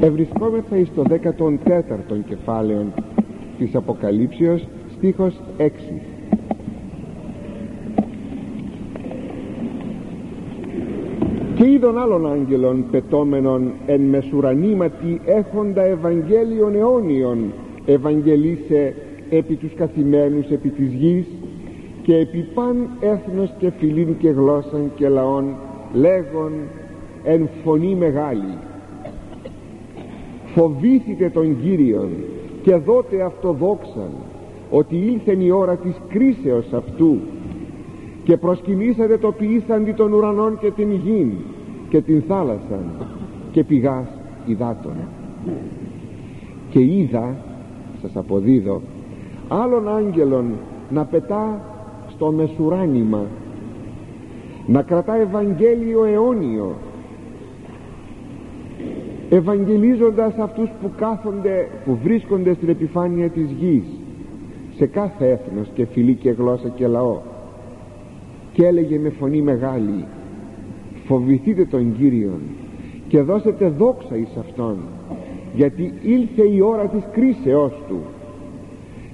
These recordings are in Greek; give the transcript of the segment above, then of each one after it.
Ευρισκόμεθα εις το 14ο κεφάλαιο της Αποκαλύψεως στίχος 6 και είδων άλλων άγγελων πετώμενων εν μεσουρανήματι έχοντα Ευαγγέλιον αιώνιον Ευαγγελίσε επί τους καθημένους επί της γης και επί παν έθνος και φιλήν και γλώσσαν και λαών λέγον εν φωνή μεγάλη φοβήθητε τον Κύριον και δότε αυτοδόξαν ότι ήλθεν η ώρα της κρίσεως αυτού και προσκυνήσατε το ποιήσαντι των ουρανών και την γην και την θάλασσαν και πηγάς υδάτων. Και είδα σας αποδίδω άλλων άγγελων να πετά στο μεσουράνημα να κρατά Ευαγγέλιο αιώνιο ευαγγελίζοντας αυτούς που κάθονται που βρίσκονται στην επιφάνεια της γης σε κάθε έθνος και φυλή και γλώσσα και λαό. Και έλεγε με φωνή μεγάλη φοβηθείτε τον Κύριον και δώσετε δόξα εις Αυτόν γιατί ήλθε η ώρα της κρίσεώς Του.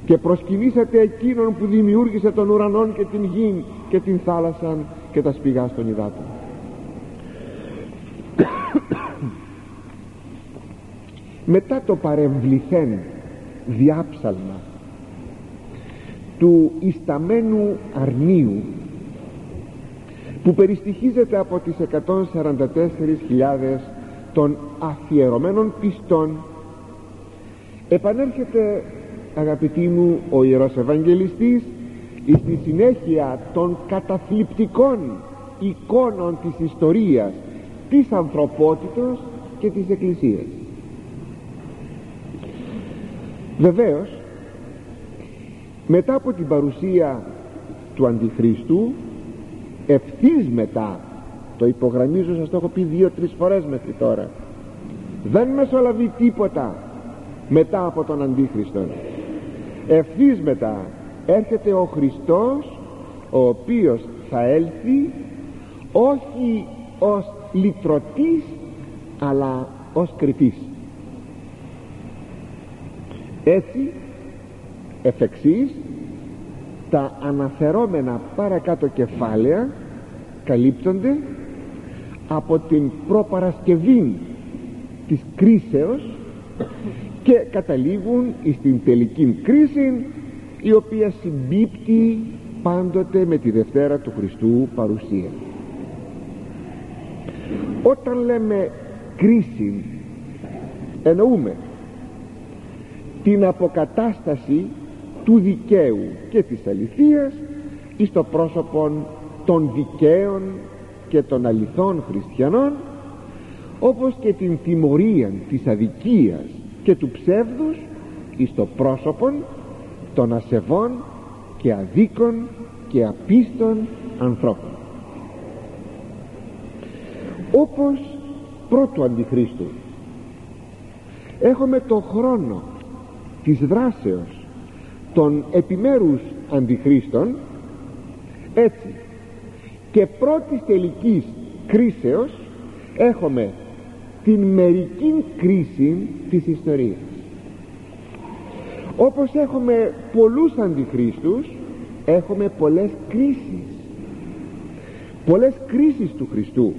Και προσκυνήσατε εκείνον που δημιούργησε τον ουρανόν και την γη και την θάλασσα και τα σπηγά των υδάτων μετά το παρεμβληθέν διάψαλμα του ισταμένου αρνίου που περιστοιχίζεται από τις 144.000 των αφιερωμένων πιστών επανέρχεται αγαπητοί μου ο Ιερός Ευαγγελιστής στη συνέχεια των καταθλιπτικών εικόνων της ιστορίας της ανθρωπότητος και της Εκκλησίας βεβαίως μετά από την παρουσία του Αντιχρίστου ευθύς μετά το υπογραμμίζω σας το έχω πει δύο-τρεις φορές μέχρι τώρα δεν μεσολαβεί τίποτα μετά από τον Αντίχριστο. Ευθύς μετά έρχεται ο Χριστός ο οποίος θα έλθει όχι ως λυτρωτής αλλά ως κριτής έτσι εφ' εξής, τα αναφερόμενα παρακάτω κεφάλαια καλύπτονται από την προπαρασκευή της κρίσεως και καταλήγουν στην τελική κρίση η οποία συμπίπτει πάντοτε με τη Δευτέρα του Χριστού παρουσία. Όταν λέμε κρίση εννοούμε την αποκατάσταση του δικαίου και της αληθείας εις το πρόσωπο των δικαίων και των αληθών χριστιανών όπως και την τιμωρία της αδικίας και του ψεύδους εις το πρόσωπο των ασεβών και αδίκων και απίστων ανθρώπων. Όπως πρώτου αντιχρίστου έχουμε το χρόνο της δράσεως των επιμέρους αντιχρίστων έτσι και πρώτης τελικής κρίσεως έχουμε την μερική κρίση της ιστορίας. Όπως έχουμε πολλούς αντιχρίστους έχουμε πολλές κρίσεις. Πολλές κρίσεις του Χριστού.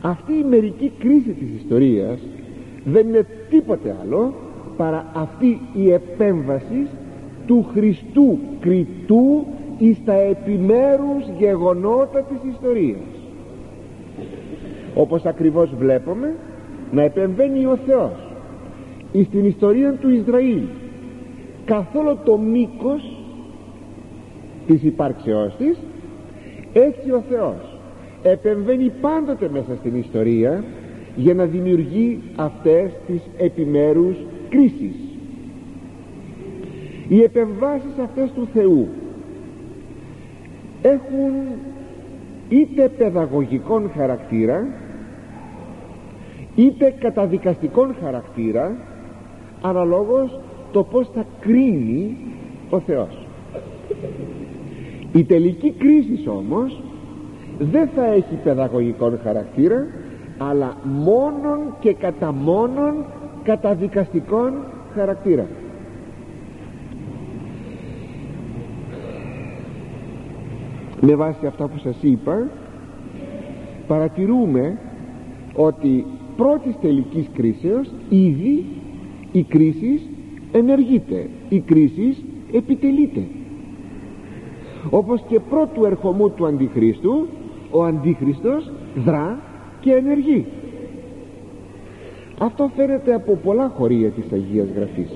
Αυτή η μερική κρίση της ιστορίας δεν είναι τίποτε άλλο παρά αυτή η επέμβαση του Χριστού κριτού εις τα επιμέρους γεγονότα της ιστορίας. Όπως ακριβώς βλέπουμε να επεμβαίνει ο Θεός εις την ιστορία του Ισραήλ καθόλου το μήκος της υπάρξεώς της έτσι ο Θεός επεμβαίνει πάντοτε μέσα στην ιστορία για να δημιουργεί αυτές τις επιμέρους κρίσεις οι επεμβάσεις αυτές του Θεού έχουν είτε παιδαγωγικών χαρακτήρα είτε καταδικαστικών χαρακτήρα αναλόγως το πως θα κρίνει ο Θεός. Η τελική κρίση όμως δεν θα έχει παιδαγωγικών χαρακτήρα αλλά μόνον και κατά μόνον καταδικαστικών χαρακτήρα με βάση αυτά που σας είπα παρατηρούμε ότι πρώτης τελικής κρίσεως ήδη η κρίση ενεργείται η κρίση επιτελείται. Όπως και πρώτου ερχομού του Αντιχρίστου ο Αντίχριστος δρά και ενεργεί αυτό φαίνεται από πολλά χωρία της Αγίας Γραφής.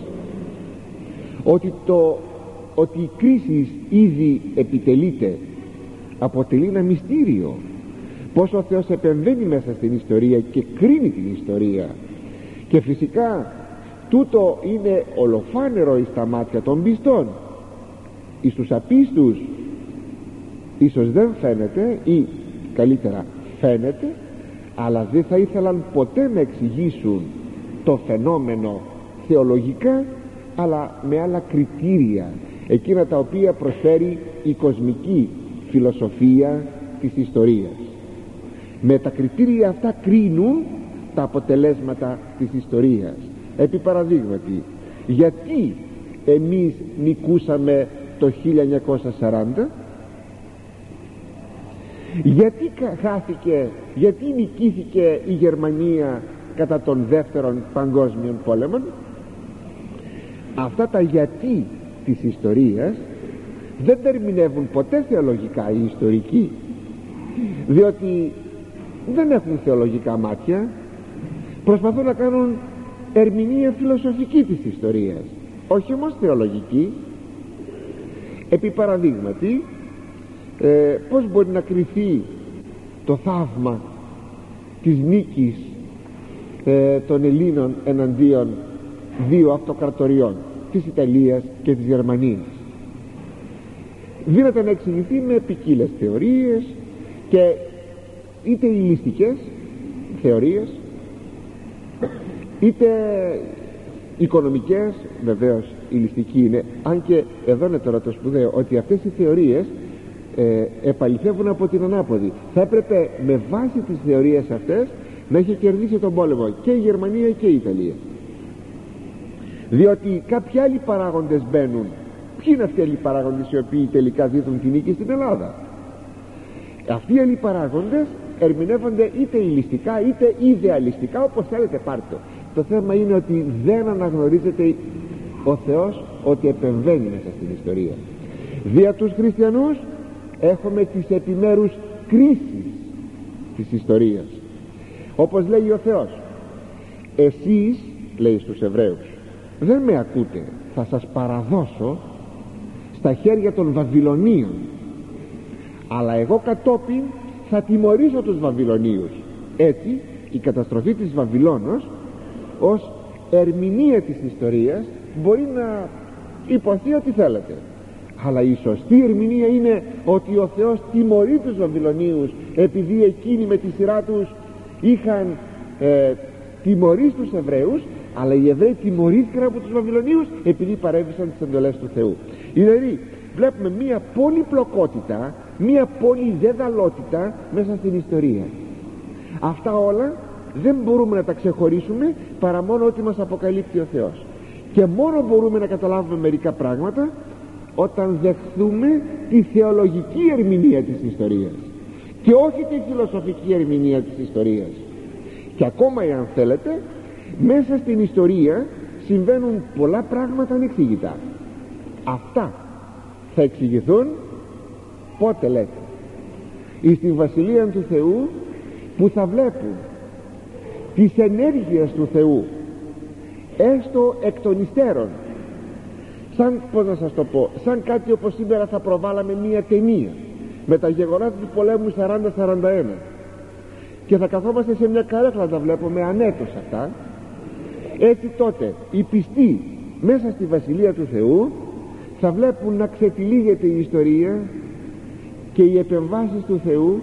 Ότι, το, ότι η κρίση ήδη επιτελείται αποτελεί ένα μυστήριο. Πως ο Θεός επεμβαίνει μέσα στην ιστορία και κρίνει την ιστορία. Και φυσικά τούτο είναι ολοφάνερο εις τα μάτια των πιστών. Εις τους απίστους ίσως δεν φαίνεται ή καλύτερα φαίνεται αλλά δεν θα ήθελαν ποτέ να εξηγήσουν το φαινόμενο θεολογικά αλλά με άλλα κριτήρια. Εκείνα τα οποία προσφέρει η κοσμική φιλοσοφία της ιστορίας. Με τα κριτήρια αυτά κρίνουν τα αποτελέσματα της ιστορίας. Επί παραδείγματι γιατί εμείς νικούσαμε το 1940 γιατί χάθηκε γιατί νικήθηκε η Γερμανία κατά τον δεύτερον παγκόσμιο πόλεμο αυτά τα γιατί της ιστορίας δεν τερμινεύουν ποτέ θεολογικά οι ιστορικοί διότι δεν έχουν θεολογικά μάτια προσπαθούν να κάνουν ερμηνεία φιλοσοφική της ιστορίας όχι όμως θεολογική. Επί παραδείγματι ε, πως μπορεί να κριθεί το θαύμα της νίκης ε, των Ελλήνων εναντίον δύο αυτοκρατοριών της Ιταλίας και της Γερμανίας. Δύναται να εξηγηθεί με ποικίλες θεωρίες και είτε οι ληστικές θεωρίες είτε οικονομικές. Βεβαίως η ληστική είναι αν και εδώ είναι τώρα το σπουδαίο ότι αυτές οι θεωρίες ε, επαληθεύουν από την ανάποδη. Θα έπρεπε με βάση τις θεωρίες αυτές να έχει κερδίσει τον πόλεμο και η Γερμανία και η Ιταλία. Διότι κάποιοι άλλοι παράγοντες μπαίνουν. Ποιοι είναι αυτοί οι άλλοι παράγοντες οι οποίοι τελικά δίδουν την νίκη στην Ελλάδα; Αυτοί οι άλλοι παράγοντες ερμηνεύονται είτε ηλιστικά είτε ιδεαλιστικά όπως θέλετε πάρτε το θέμα είναι ότι δεν αναγνωρίζεται ο Θεός ότι επεμβαίνει μέσα στην ιστορία. Δια τους χριστιανούς έχουμε τις επιμέρους κρίσεις της ιστορίας. Όπως λέει ο Θεός εσείς λέει στους Εβραίους δεν με ακούτε θα σας παραδώσω στα χέρια των Βαβυλωνίων. Αλλά εγώ κατόπιν θα τιμωρήσω τους Βαβυλωνίους έτσι η καταστροφή της Βαβυλώνος ως ερμηνεία της ιστορίας μπορεί να υποθεί ό,τι θέλετε αλλά η σωστή ερμηνεία είναι ότι ο Θεός τιμωρεί τους Βαβυλωνίους επειδή εκείνοι με τη σειρά τους είχαν ε, τιμωρήσει τους Εβραίους αλλά οι Εβραίοι τιμωρήθηκαν από τους Βαβυλωνίους επειδή παρέβησαν τις εντολές του Θεού. Δηλαδή βλέπουμε μία πολυπλοκότητα μία πολυδεδαλότητα μέσα στην ιστορία. Αυτά όλα δεν μπορούμε να τα ξεχωρίσουμε παρά μόνο ότι μας αποκαλύπτει ο Θεός. Και μόνο μπορούμε να καταλάβουμε μερικά πράγματα όταν δεχθούμε τη θεολογική ερμηνεία της ιστορίας και όχι τη φιλοσοφική ερμηνεία της ιστορίας. Και ακόμα εάν θέλετε μέσα στην ιστορία συμβαίνουν πολλά πράγματα ανεξήγητα. Αυτά θα εξηγηθούν πότε λέτε. Εις την Βασιλεία του Θεού που θα βλέπουν τις ενέργειες του Θεού έστω εκ των υστέρων σαν πως να σας το πω σαν κάτι όπως σήμερα θα προβάλαμε μία ταινία με τα γεγονότα του πολέμου 40-41 και θα καθόμαστε σε μια καρέκλα να τα βλέπουμε ανέτος αυτά. Έτσι τότε οι πιστοί μέσα στη Βασιλεία του Θεού θα βλέπουν να ξετυλίγεται η ιστορία και οι επεμβάσεις του Θεού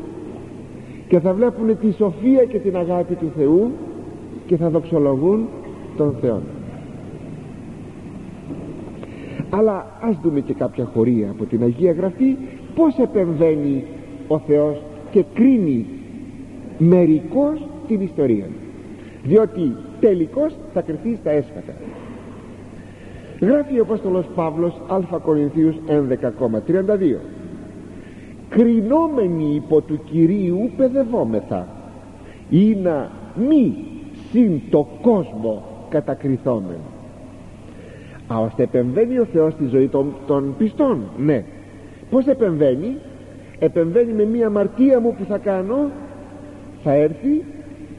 και θα βλέπουν τη σοφία και την αγάπη του Θεού και θα δοξολογούν τον Θεό αλλά ας δούμε και κάποια χωρία από την Αγία Γραφή πως επεμβαίνει ο Θεός και κρίνει μερικώς την ιστορία διότι τελικώς θα κρυθεί στα έσχατα. Γράφει ο Απόστολος Παύλος Α Κορινθίους 11,32 κρινόμενοι υπό του Κυρίου παιδευόμεθα ή να μη συν το κόσμο κατακριθόμεν α ώστε επεμβαίνει ο Θεός στη ζωή των, των πιστών. Ναι. Πως επεμβαίνει; Επεμβαίνει με μία αμαρτία μου που θα κάνω. Θα έρθει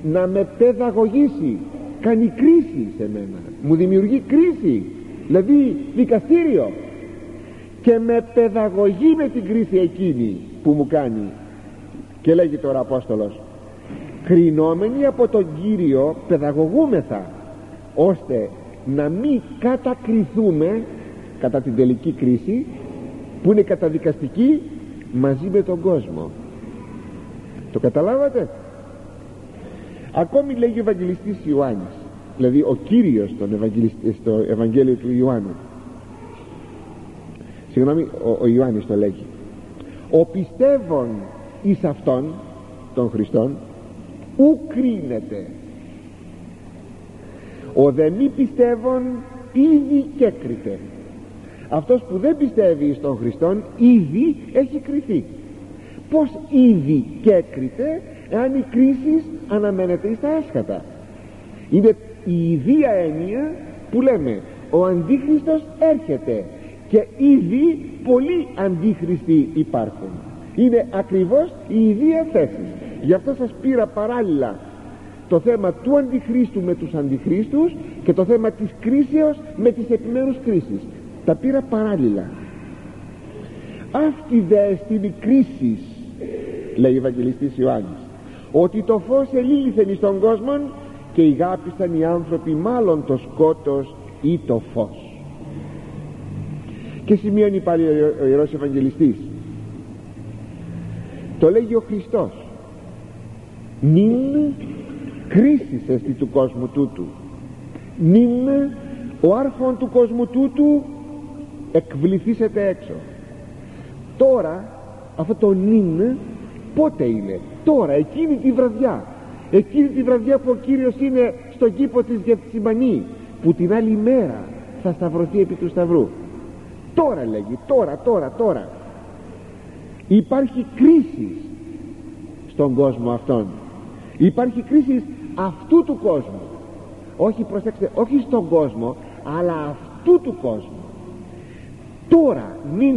να με παιδαγωγήσει. Κάνει κρίση σε μένα. Μου δημιουργεί κρίση. Δηλαδή δικαστήριο. Και με παιδαγωγεί με την κρίση εκείνη που μου κάνει. Και λέγει τώρα ο Απόστολος κρινόμενοι από τον Κύριο παιδαγωγούμεθα ώστε να μην κατακριθούμε κατά την τελική κρίση που είναι καταδικαστική μαζί με τον κόσμο. Το καταλάβατε; Ακόμη λέγει ο Ευαγγελιστής Ιωάννης δηλαδή ο Κύριος στο Ευαγγέλιο του Ιωάννου. Συγγνώμη ο, ο Ιωάννης το λέγει. Ο πιστεύων εις αυτόν των Χριστών ου κρίνεται ο δε μη πιστεύων ήδη και κρίτε αυτός που δεν πιστεύει στον Χριστόν ήδη έχει κριθεί. Πως ήδη και κρίτε εάν η κρίση αναμένεται στα άσχατα; Είναι η ιδία έννοια που λέμε ο Αντίχριστος έρχεται και ήδη πολλοί αντίχριστοι υπάρχουν είναι ακριβώς η ιδία θέσης. Γι' αυτό σας πήρα παράλληλα το θέμα του αντιχρίστου με τους αντιχρίστους και το θέμα της κρίσεως με τις επιμέρους κρίσεις. Τα πήρα παράλληλα. Αυτή δε στην κρίση λέει ο Ευαγγελιστής Ιωάννης ότι το φως ελήλυθεν στον κόσμο και ηγάπησαν οι άνθρωποι μάλλον το σκότος ή το φως. Και σημειώνει πάλι ο Ιερός Ευαγγελιστής. Το λέγει ο Χριστός. Νυν κρίσης εστι του κόσμου τούτου. Νυν ο άρχον του κόσμου τούτου εκβληθήσετε έξω. Τώρα αυτό το νυν πότε είναι; Τώρα εκείνη τη βραδιά. Εκείνη τη βραδιά που ο Κύριος είναι στον κήπο της Γεφσιμανή που την άλλη μέρα θα σταυρωθεί επί του σταυρού. Τώρα λέγει τώρα τώρα τώρα. Υπάρχει κρίση στον κόσμο αυτόν υπάρχει κρίση αυτού του κόσμου. Όχι προσέξτε όχι στον κόσμο αλλά αυτού του κόσμου. Τώρα μην.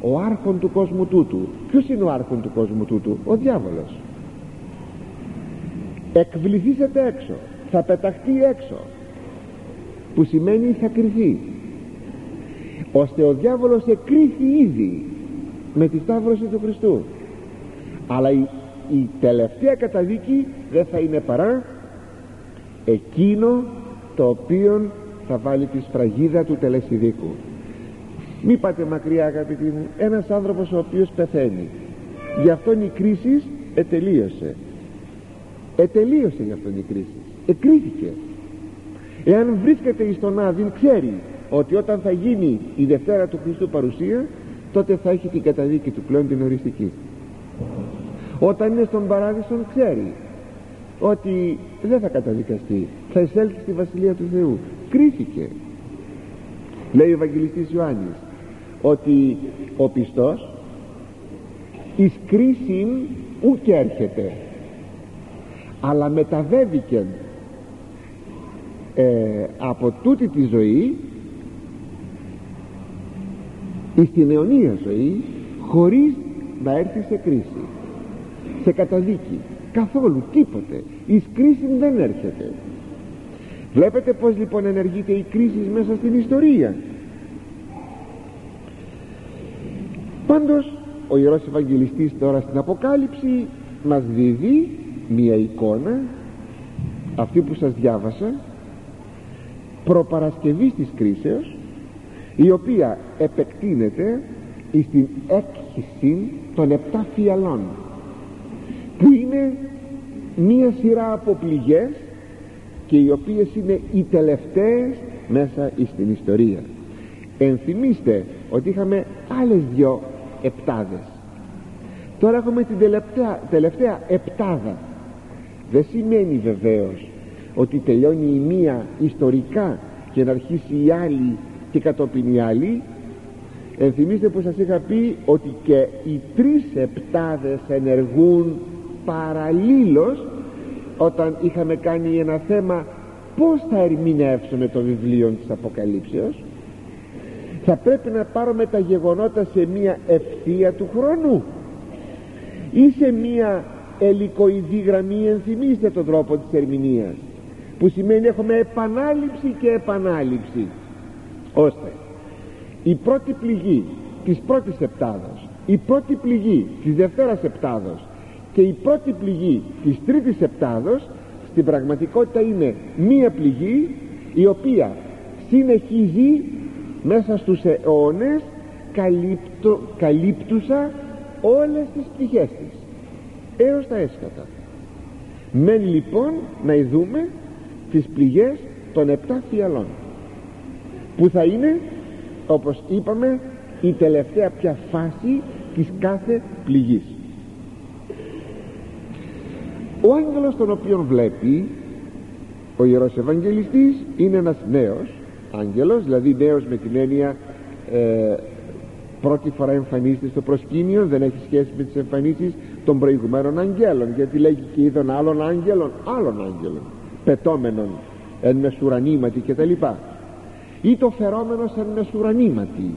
Ο άρχον του κόσμου τούτου. Ποιος είναι ο άρχον του κόσμου τούτου; Ο διάβολος. Εκβληθήσετε έξω. Θα πεταχτεί έξω. Που σημαίνει θα κρυθεί ώστε ο διάβολος εκρήθη ήδη με τη σταύρωση του Χριστού. Αλλά η, η τελευταία καταδίκη δεν θα είναι παρά εκείνο το οποίο θα βάλει τη σφραγίδα του τελεσιδίκου. Μη πάτε μακριά αγαπητοί μου ένας άνθρωπος ο οποίος πεθαίνει. Γι' αυτόν η κρίση ετελείωσε. Ετελείωσε γι' αυτόν η κρίση. Εκρίθηκε. Εάν βρίσκεται εις τον Άδειν ξέρει ότι όταν θα γίνει η Δευτέρα του Χριστού παρουσία τότε θα έχει την καταδίκη του πλέον την οριστική όταν είναι στον παράδεισο ξέρει ότι δεν θα καταδικαστεί. Θα εισέλθει στη Βασιλεία του Θεού. Κρίθηκε. Λέει ο Ευαγγελιστής Ιωάννης ότι ο πιστός εις κρίσιν ουκ έρχεται. Αλλά μεταβέβηκε ε, από τούτη τη ζωή εις την αιωνία ζωή χωρίς να έρθει σε κρίση σε καταδίκη. Καθόλου τίποτε. Εις κρίση δεν έρχεται. Βλέπετε πως λοιπόν ενεργείται η κρίση μέσα στην ιστορία. Πάντως ο Ιερός Ευαγγελιστής τώρα στην Αποκάλυψη μας δίδει μία εικόνα αυτή που σας διάβασα προπαρασκευής της κρίσεως η οποία επεκτείνεται στην έκχυση των επτά φιαλών που είναι μία σειρά από πληγές και οι οποίες είναι οι τελευταίες μέσα στην ιστορία. Ενθυμίστε ότι είχαμε άλλες δυο επτάδες. Τώρα έχουμε την τελευταία, τελευταία επτάδα. Δεν σημαίνει βεβαίως ότι τελειώνει η μία ιστορικά και να αρχίσει η άλλη και κατόπιν η άλλη. Ενθυμίστε που σας είχα πει ότι και οι τρεις επτάδες ενεργούν παραλλήλως όταν είχαμε κάνει ένα θέμα πως θα ερμηνεύσουμε το βιβλίο της Αποκαλύψεως; Θα πρέπει να πάρουμε τα γεγονότα σε μία ευθεία του χρόνου ή σε μία ελικοειδή γραμμή ενθυμίστε τον τρόπο της ερμηνείας που σημαίνει έχουμε επανάληψη και επανάληψη ώστε η πρώτη πληγή της πρώτης επτάδος η πρώτη πληγή της δευτέρας επτάδος και η πρώτη πληγή της τρίτης επτάδος στην πραγματικότητα είναι μία πληγή η οποία συνεχίζει μέσα στους αιώνες καλύπτω, καλύπτουσα όλες τις πτυχές της έως τα έσχατα. Μεν λοιπόν να ειδούμε τις πληγές των επτά φιαλών που θα είναι όπως είπαμε η τελευταία πια φάση της κάθε πληγής ο άγγελος τον οποίον βλέπει ο Ιερός Ευαγγελιστής είναι ένας νέος άγγελος δηλαδή νέος με την έννοια ε, πρώτη φορά εμφανίζεται στο προσκήνιο δεν έχει σχέση με τις εμφανίσεις των προηγουμένων αγγέλων γιατί λέγει και είδων άλλων άγγελων άλλων άγγελων πετώμενων εν μεσουρανήματι κτλ ή το φερόμενος σαν μεσουρανήματι.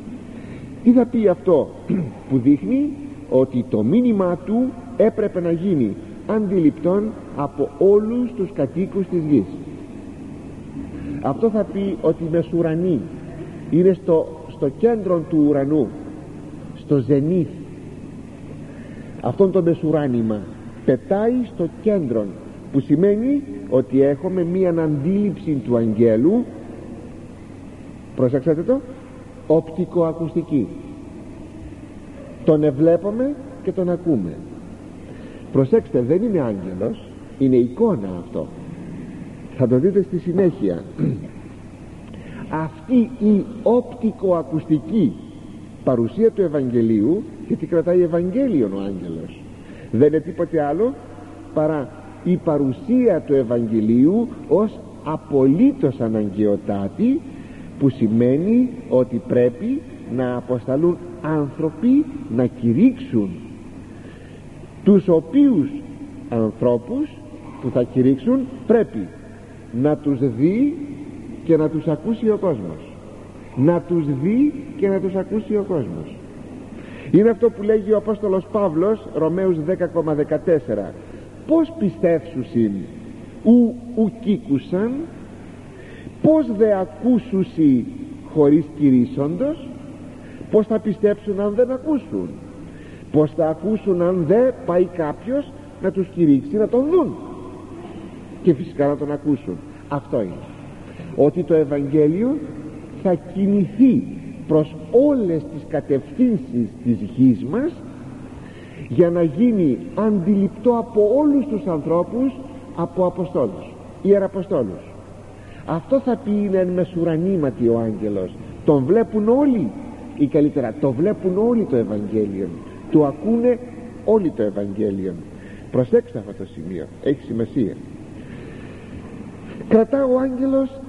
Τι θα πει αυτό που δείχνει ότι το μήνυμά του έπρεπε να γίνει αντιληπτόν από όλους τους κατοίκους της γης. Αυτό θα πει ότι η μεσουρανή είναι στο, στο κέντρο του ουρανού στο ζενήθ. Αυτόν το μεσουράνημα πετάει στο κέντρο που σημαίνει ότι έχουμε μία αντίληψη του αγγέλου. Προσέξατε το; Οπτικοακουστική. Τον ευλέπουμε και τον ακούμε προσέξτε δεν είναι άγγελος είναι εικόνα αυτό. Θα το δείτε στη συνέχεια. Αυτή η οπτικοακουστική παρουσία του Ευαγγελίου γιατί κρατάει Ευαγγέλιον ο άγγελος. Δεν είναι τίποτε άλλο παρά η παρουσία του Ευαγγελίου ως απολύτως αναγκαιοτάτη που σημαίνει ότι πρέπει να αποσταλούν άνθρωποι να κηρύξουν τους οποίους ανθρώπους που θα κηρύξουν πρέπει να τους δει και να τους ακούσει ο κόσμος. Να τους δει και να τους ακούσει ο κόσμος. Είναι αυτό που λέγει ο Απόστολος Παύλος Ρωμαίους 10,14 πως πιστεύσουσιν ου ουκίκουσαν πως δε ακούσουσι χωρίς κηρύσσοντος πως θα πιστέψουν αν δεν ακούσουν πως θα ακούσουν αν δεν πάει κάποιος να τους κηρύξει να τον δουν. Και φυσικά να τον ακούσουν. Αυτό είναι. Ότι το Ευαγγέλιο θα κινηθεί προς όλες τις κατευθύνσεις της γης μας για να γίνει αντιληπτό από όλους τους ανθρώπους από Αποστόλους Ιεραποστόλους αυτό θα πει είναι εν μεσουρανήματι ο άγγελος. Τον βλέπουν όλοι ή καλύτερα. Το βλέπουν όλοι το Ευαγγέλιο του ακούνε όλοι το Ευαγγέλιο προσέξτε αυτό το σημείο έχει σημασία. Κρατά ο άγγελος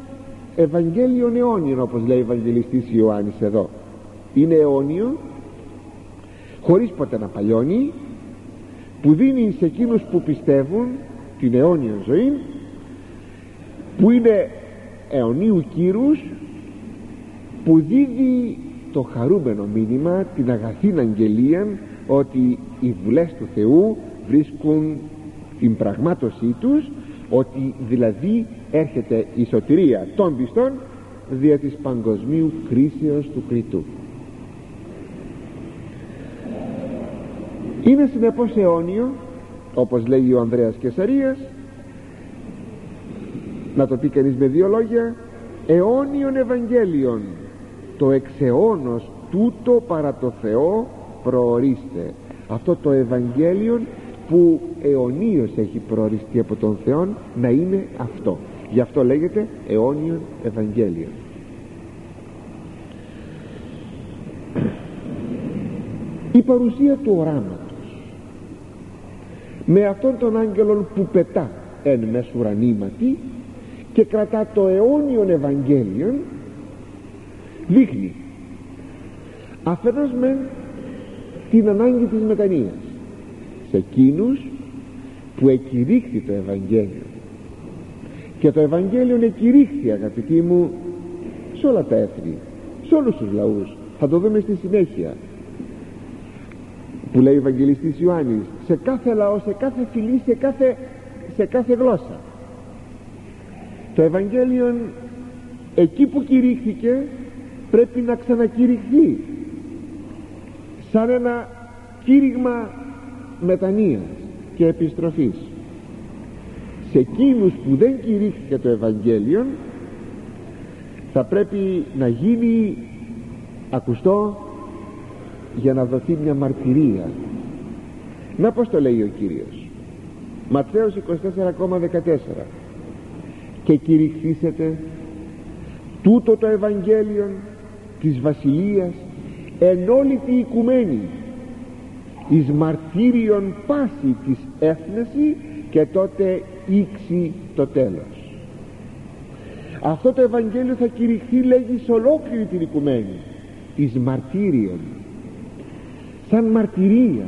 Ευαγγέλιον αιώνιο όπως λέει ο Ευαγγελιστής Ιωάννης εδώ. Είναι αιώνιο χωρίς ποτέ να παλιώνει που δίνει σε εκείνους που πιστεύουν την αιώνια ζωή που είναι αιωνίου κύρους που δίδει το χαρούμενο μήνυμα την αγαθήν αγγελία ότι οι βουλές του Θεού βρίσκουν την πραγμάτωσή τους ότι δηλαδή έρχεται η σωτηρία των πιστών δια της παγκοσμίου κρίσεως του Κρητού είναι συνεπώς αιώνιο όπως λέει ο Ανδρέας Κεσαρίας να το πει κανείς με δύο λόγια αιώνιον Ευαγγέλιον το εξαιώνος τούτο παρά το Θεό προορίστε αυτό το Ευαγγέλιον που αιωνίως έχει προοριστεί από τον Θεό να είναι αυτό. Γι' αυτό λέγεται αιώνιον Ευαγγέλιον η παρουσία του οράματος με αυτόν τον άγγελον που πετά εν μεσουρανήματι και κρατά το αιώνιον Ευαγγέλιον δείχνει αφενός με την ανάγκη της μετανοίας. Σε εκείνους που εκηρύχθη το Ευαγγέλιο. Και το Ευαγγέλιο εκηρύχθη αγαπητοί μου σε όλα τα έθνη σε όλους τους λαούς. Θα το δούμε στη συνέχεια. Που λέει ο Ευαγγελιστής Ιωάννης σε κάθε λαός, σε κάθε φυλή, σε κάθε, σε κάθε γλώσσα το Ευαγγέλιο εκεί που κηρύχθηκε πρέπει να ξανακηρυχθεί σαν ένα κήρυγμα μετανοίας και επιστροφής. Σε εκείνους που δεν κηρύχθηκε το Ευαγγέλιο θα πρέπει να γίνει ακουστό για να δοθεί μια μαρτυρία. Να πως το λέει ο Κύριος; Ματθαίος 24,14 και κηρυχθήσετε τούτο το Ευαγγέλιο της Βασιλείας εν όλη τη οικουμένη εις μαρτύριον πάση της έθνεση και τότε ήξει το τέλος. Αυτό το Ευαγγέλιο θα κηρυχθεί λέγει σε ολόκληρη την οικουμένη εις μαρτύριον. Σαν μαρτυρία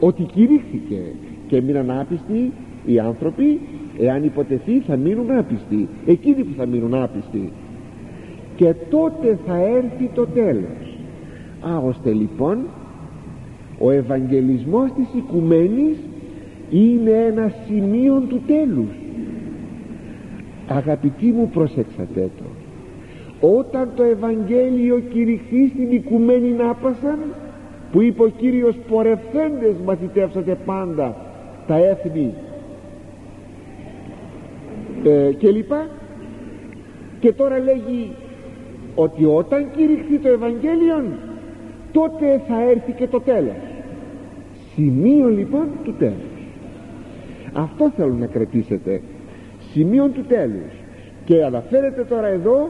ότι κηρύχθηκε και μείναν άπιστοι οι άνθρωποι εάν υποτεθεί θα μείνουν άπιστοι εκείνοι που θα μείνουν άπιστοι. Και τότε θα έρθει το τέλος α ώστε λοιπόν ο Ευαγγελισμός της οικουμένης είναι ένα σημείο του τέλους. Αγαπητοί μου προσέξατε το. Όταν το Ευαγγέλιο κηρυχθεί στην οικουμένη νάπασαν που είπε ο Κύριος πορευθέντες μαθητεύσατε πάντα τα έθνη ε, και λοιπά. Και τώρα λέγει ότι όταν κηρυχθεί το Ευαγγέλιο τότε θα έρθει και το τέλος. Σημείο λοιπόν του τέλους. Αυτό θέλω να κρατήσετε. Σημείο του τέλους. Και αναφέρεται τώρα εδώ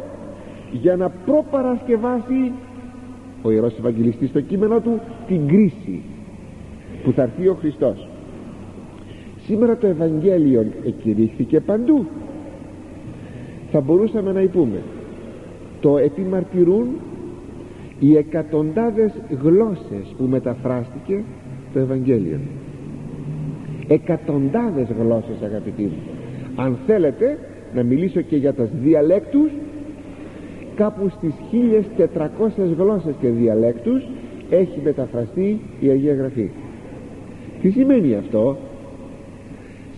για να προπαρασκευάσει ο Ιερός Ευαγγελιστής στο κείμενο του την κρίση που θα έρθει ο Χριστός. Σήμερα το Ευαγγέλιο εκηρύχθηκε παντού. Θα μπορούσαμε να υπούμε. Το επιμαρτυρούν οι εκατοντάδες γλώσσες που μεταφράστηκε το Ευαγγέλιο. Εκατοντάδες γλώσσες αγαπητοί μου. Αν θέλετε να μιλήσω και για τα διαλέκτους κάπου στις 1400 γλώσσες και διαλέκτους έχει μεταφραστεί η Αγία Γραφή. Τι σημαίνει αυτό;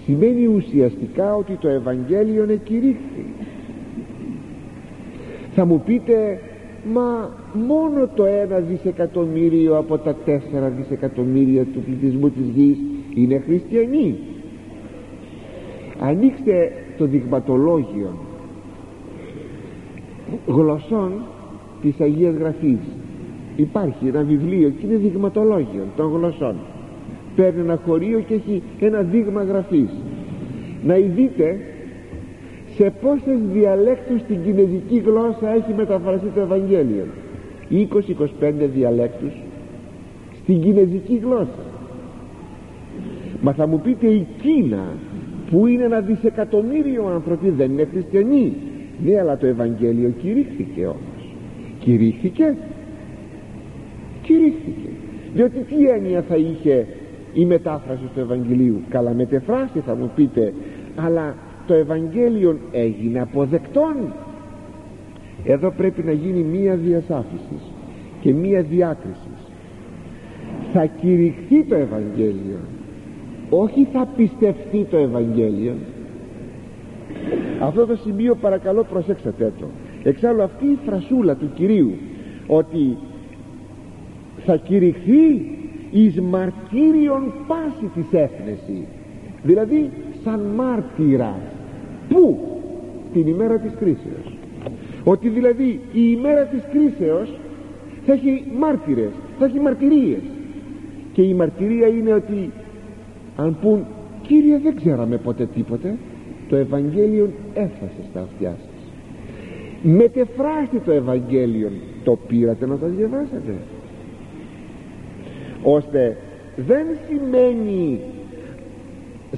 Σημαίνει ουσιαστικά ότι το Ευαγγέλιο εκηρύχθη θα μου πείτε μα μόνο το ένα δισεκατομμύριο από τα τέσσερα δισεκατομμύρια του πληθυσμού της γης είναι χριστιανοί. Ανοίξτε το δειγματολόγιο γλωσσών της Αγίας Γραφής. Υπάρχει ένα βιβλίο και είναι δειγματολόγιο των γλωσσών. Παίρνει ένα χωρίο και έχει ένα δείγμα γραφής. Να δείτε σε πόσες διαλέκτους στην κινέζικη γλώσσα έχει μεταφραστεί το Ευαγγέλιο; 20-25 διαλέκτους στην κινέζικη γλώσσα. Μα θα μου πείτε η Κίνα που είναι ένα δισεκατομμύριο άνθρωποι δεν είναι χριστιανοί. Ναι αλλά το Ευαγγέλιο κηρύχθηκε όμως. Κηρύχθηκε. Κηρύχθηκε. Διότι τι έννοια θα είχε η μετάφραση του Ευαγγελίου; Καλά μετεφράσει θα μου πείτε. Αλλά το Ευαγγέλιο έγινε αποδεκτόν. Εδώ πρέπει να γίνει μία διασάφησης και μία διάκρισης. Θα κηρυχθεί το Ευαγγέλιο όχι θα πιστευτεί το Ευαγγέλιο αυτό το σημείο παρακαλώ προσέξτε το. Εξάλλου αυτή η φρασούλα του Κυρίου ότι θα κηρυχθεί εις μαρτύριον πάση της έθνεσης δηλαδή σαν μάρτυρας πού; Την ημέρα της κρίσεως. Ότι δηλαδή η ημέρα της κρίσεως θα έχει μάρτυρες θα έχει μαρτυρίες. Και η μαρτυρία είναι ότι αν πούν Κύριε δεν ξέραμε ποτέ τίποτε το Ευαγγέλιο έφτασε στα αυτιά σας. Μετεφράστε το Ευαγγέλιο το πήρατε να το διαβάσετε. Ώστε δεν σημαίνει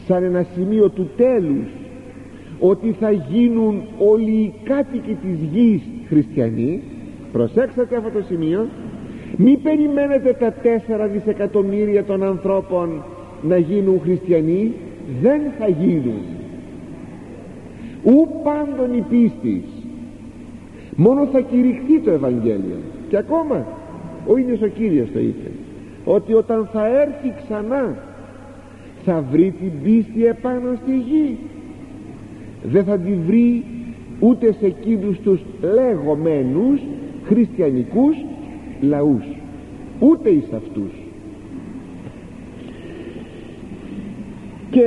σαν ένα σημείο του τέλους ότι θα γίνουν όλοι οι κάτοικοι της γης χριστιανοί. Προσέξατε αυτό το σημείο. Μη περιμένετε τα τέσσερα δισεκατομμύρια των ανθρώπων να γίνουν χριστιανοί. Δεν θα γίνουν. Ου πάντων η πίστη. Μόνο θα κηρυχθεί το Ευαγγέλιο. Και ακόμα ο ίδιος ο Κύριος το είπε ότι όταν θα έρθει ξανά θα βρει την πίστη επάνω στη γη δεν θα τη βρει ούτε σε εκείνους τους λεγόμενους χριστιανικούς λαούς ούτε εις αυτούς. Και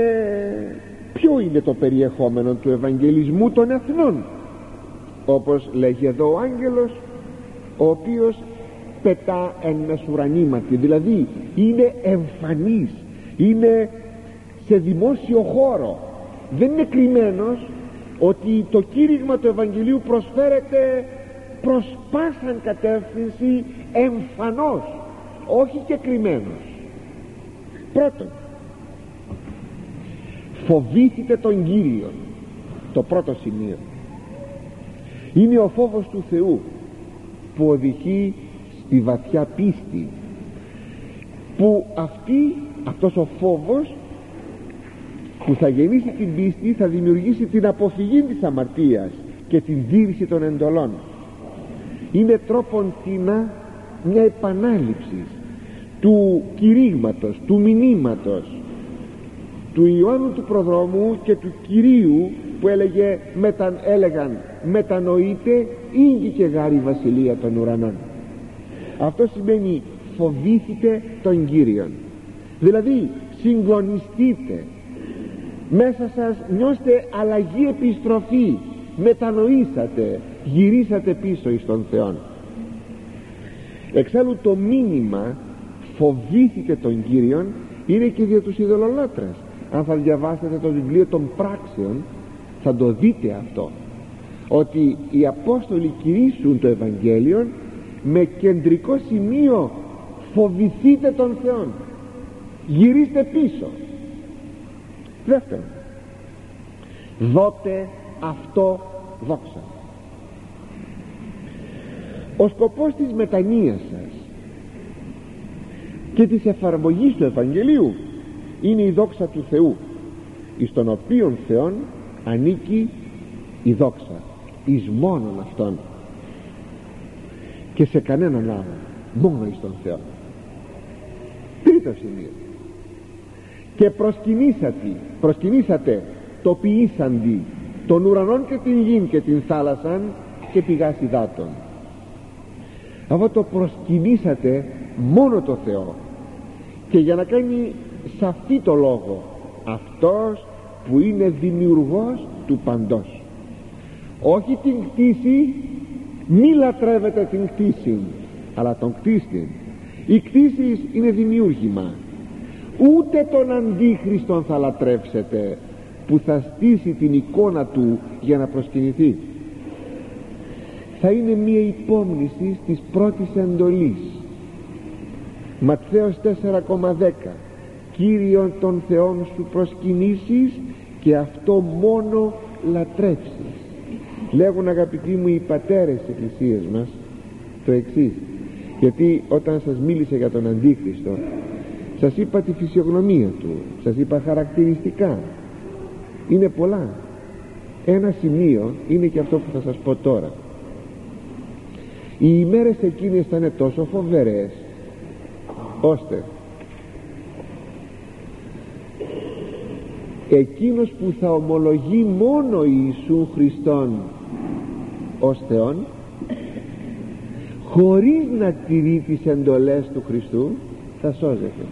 ποιο είναι το περιεχόμενο του Ευαγγελισμού των εθνών όπως λέγει εδώ ο άγγελος ο οποίος πετά ένα ουρανήματι δηλαδή είναι εμφανής είναι σε δημόσιο χώρο δεν είναι κρυμμένος ότι το κήρυγμα του Ευαγγελίου προσφέρεται προς πάσαν κατεύθυνση εμφανός όχι και κρυμμένος πρώτον φοβήθητε τον Κύριο το πρώτο σημείο. Είναι ο φόβος του Θεού που οδηγεί στη βαθιά πίστη που αυτή, αυτός ο φόβος που θα γεννήσει την πίστη θα δημιουργήσει την αποφυγή της αμαρτίας και την δίρυση των εντολών. Είναι τρόπον τίνα μια επανάληψη του κηρύγματος, του μηνύματος του Ιωάννου του προδρόμου και του Κυρίου που έλεγε, μετα, έλεγαν μετανοείτε ήγη και γάρη βασιλεία των ουρανών αυτό σημαίνει φοβήθητε τον Κύριον δηλαδή συγκλονιστείτε μέσα σας νιώστε αλλαγή επιστροφή. Μετανοήσατε γυρίσατε πίσω εις τον Θεό εξάλλου το μήνυμα φοβήθητε τον Κύριον είναι και για τους ειδωλολάτρες αν θα διαβάσετε το βιβλίο των πράξεων θα το δείτε αυτό. Ότι οι Απόστολοι κηρύσουν το Ευαγγέλιο με κεντρικό σημείο φοβηθείτε τον Θεό γυρίστε πίσω δεύτερον δότε αυτό δόξα. Ο σκοπός της μετανοίας σας και της εφαρμογής του Ευαγγελίου είναι η δόξα του Θεού εις τον οποίον Θεόν ανήκει η δόξα εις μόνον Αυτόν και σε κανέναν άλλο μόνο εις τον Θεό. Τρίτο σημείο και προσκυνήσατε προσκυνήσατε το ποιήσαντι των ουρανών και την γην και την θάλασσαν και πηγάς υδάτων αυτό το προσκυνήσατε μόνο το Θεό. Και για να κάνει σαφή το λόγο αυτός που είναι δημιουργός του παντός. Όχι την κτήση μη λατρεύετε την κτήση αλλά τον κτίστη. Η κτήση είναι δημιούργημα ούτε τον αντίχριστον θα λατρεύσετε που θα στήσει την εικόνα του για να προσκυνηθεί. Θα είναι μια υπόμνηση της πρώτης εντολής. Ματθαίος 4,10 Κύριον των Θεών σου προσκυνήσεις και αυτό μόνο λατρεύσεις. Λέγουν αγαπητοί μου οι πατέρες της εκκλησίας μας το εξής. Γιατί όταν σας μίλησε για τον Αντίχριστο σας είπα τη φυσιογνωμία του. Σας είπα χαρακτηριστικά. Είναι πολλά. Ένα σημείο είναι και αυτό που θα σας πω τώρα. Οι ημέρες εκείνες θα είναι τόσο φοβερές ώστε εκείνος που θα ομολογεί μόνο Ιησού Χριστόν ως Θεόν χωρίς να τηρεί τις εντολές του Χριστού θα σώζεται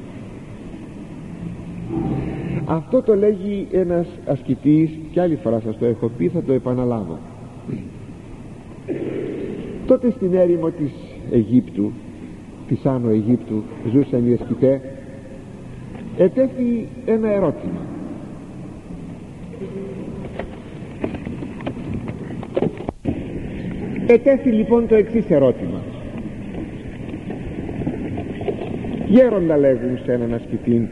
αυτό το λέγει ένας ασκητής και άλλη φορά σας το έχω πει θα το επαναλάβω. Τότε στην έρημο της Αιγύπτου της Άνω Αιγύπτου ζούσαν οι ασκητέ ετέθη ένα ερώτημα. Ετέθη λοιπόν το εξής ερώτημα. Γέροντα λέγουν σε έναν ασκητή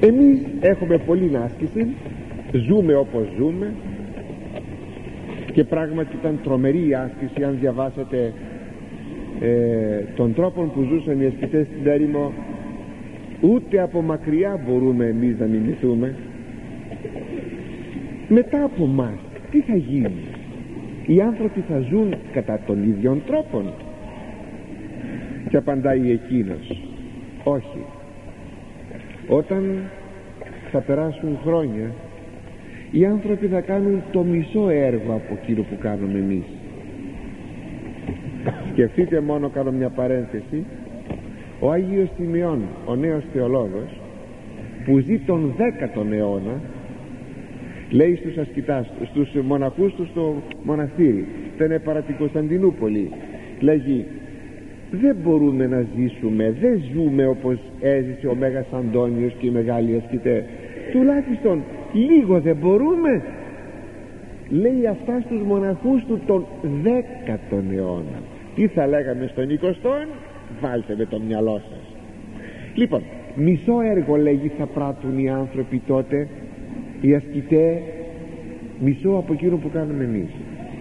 εμείς έχουμε πολλή άσκηση ζούμε όπως ζούμε και πράγματι ήταν τρομερή η άσκηση αν διαβάσετε ε, των τρόπων που ζούσαν οι ασκητές στην έρημο ούτε από μακριά μπορούμε εμείς να μιμηθούμε. Μετά από μας τι θα γίνει; Οι άνθρωποι θα ζουν κατά των ίδιων τρόπων. Και απαντάει εκείνος όχι όταν θα περάσουν χρόνια οι άνθρωποι θα κάνουν το μισό έργο από εκείνο που κάνουμε εμείς. Σκεφτείτε μόνο κάνω μια παρένθεση. Ο Άγιος Τιμιών ο νέος θεολόγος που ζει τον 10ο αιώνα λέει στους ασκητάς στους μοναχούς του στο μοναστήρι ήταν παρά την Κωνσταντινούπολη λέγει δεν μπορούμε να ζήσουμε δεν ζούμε όπως έζησε ο Μέγας Αντώνιος και οι μεγάλοι ασκητές. Τουλάχιστον λίγο δεν μπορούμε. Λέει αυτά στους μοναχούς του τον 10ο αιώνα. Τι θα λέγαμε στον 20ο βάλτε με το μυαλό σας. Λοιπόν μισό έργο λέγει θα πράττουν οι άνθρωποι τότε οι ασκητές μισό από εκείνο που κάνουμε εμείς.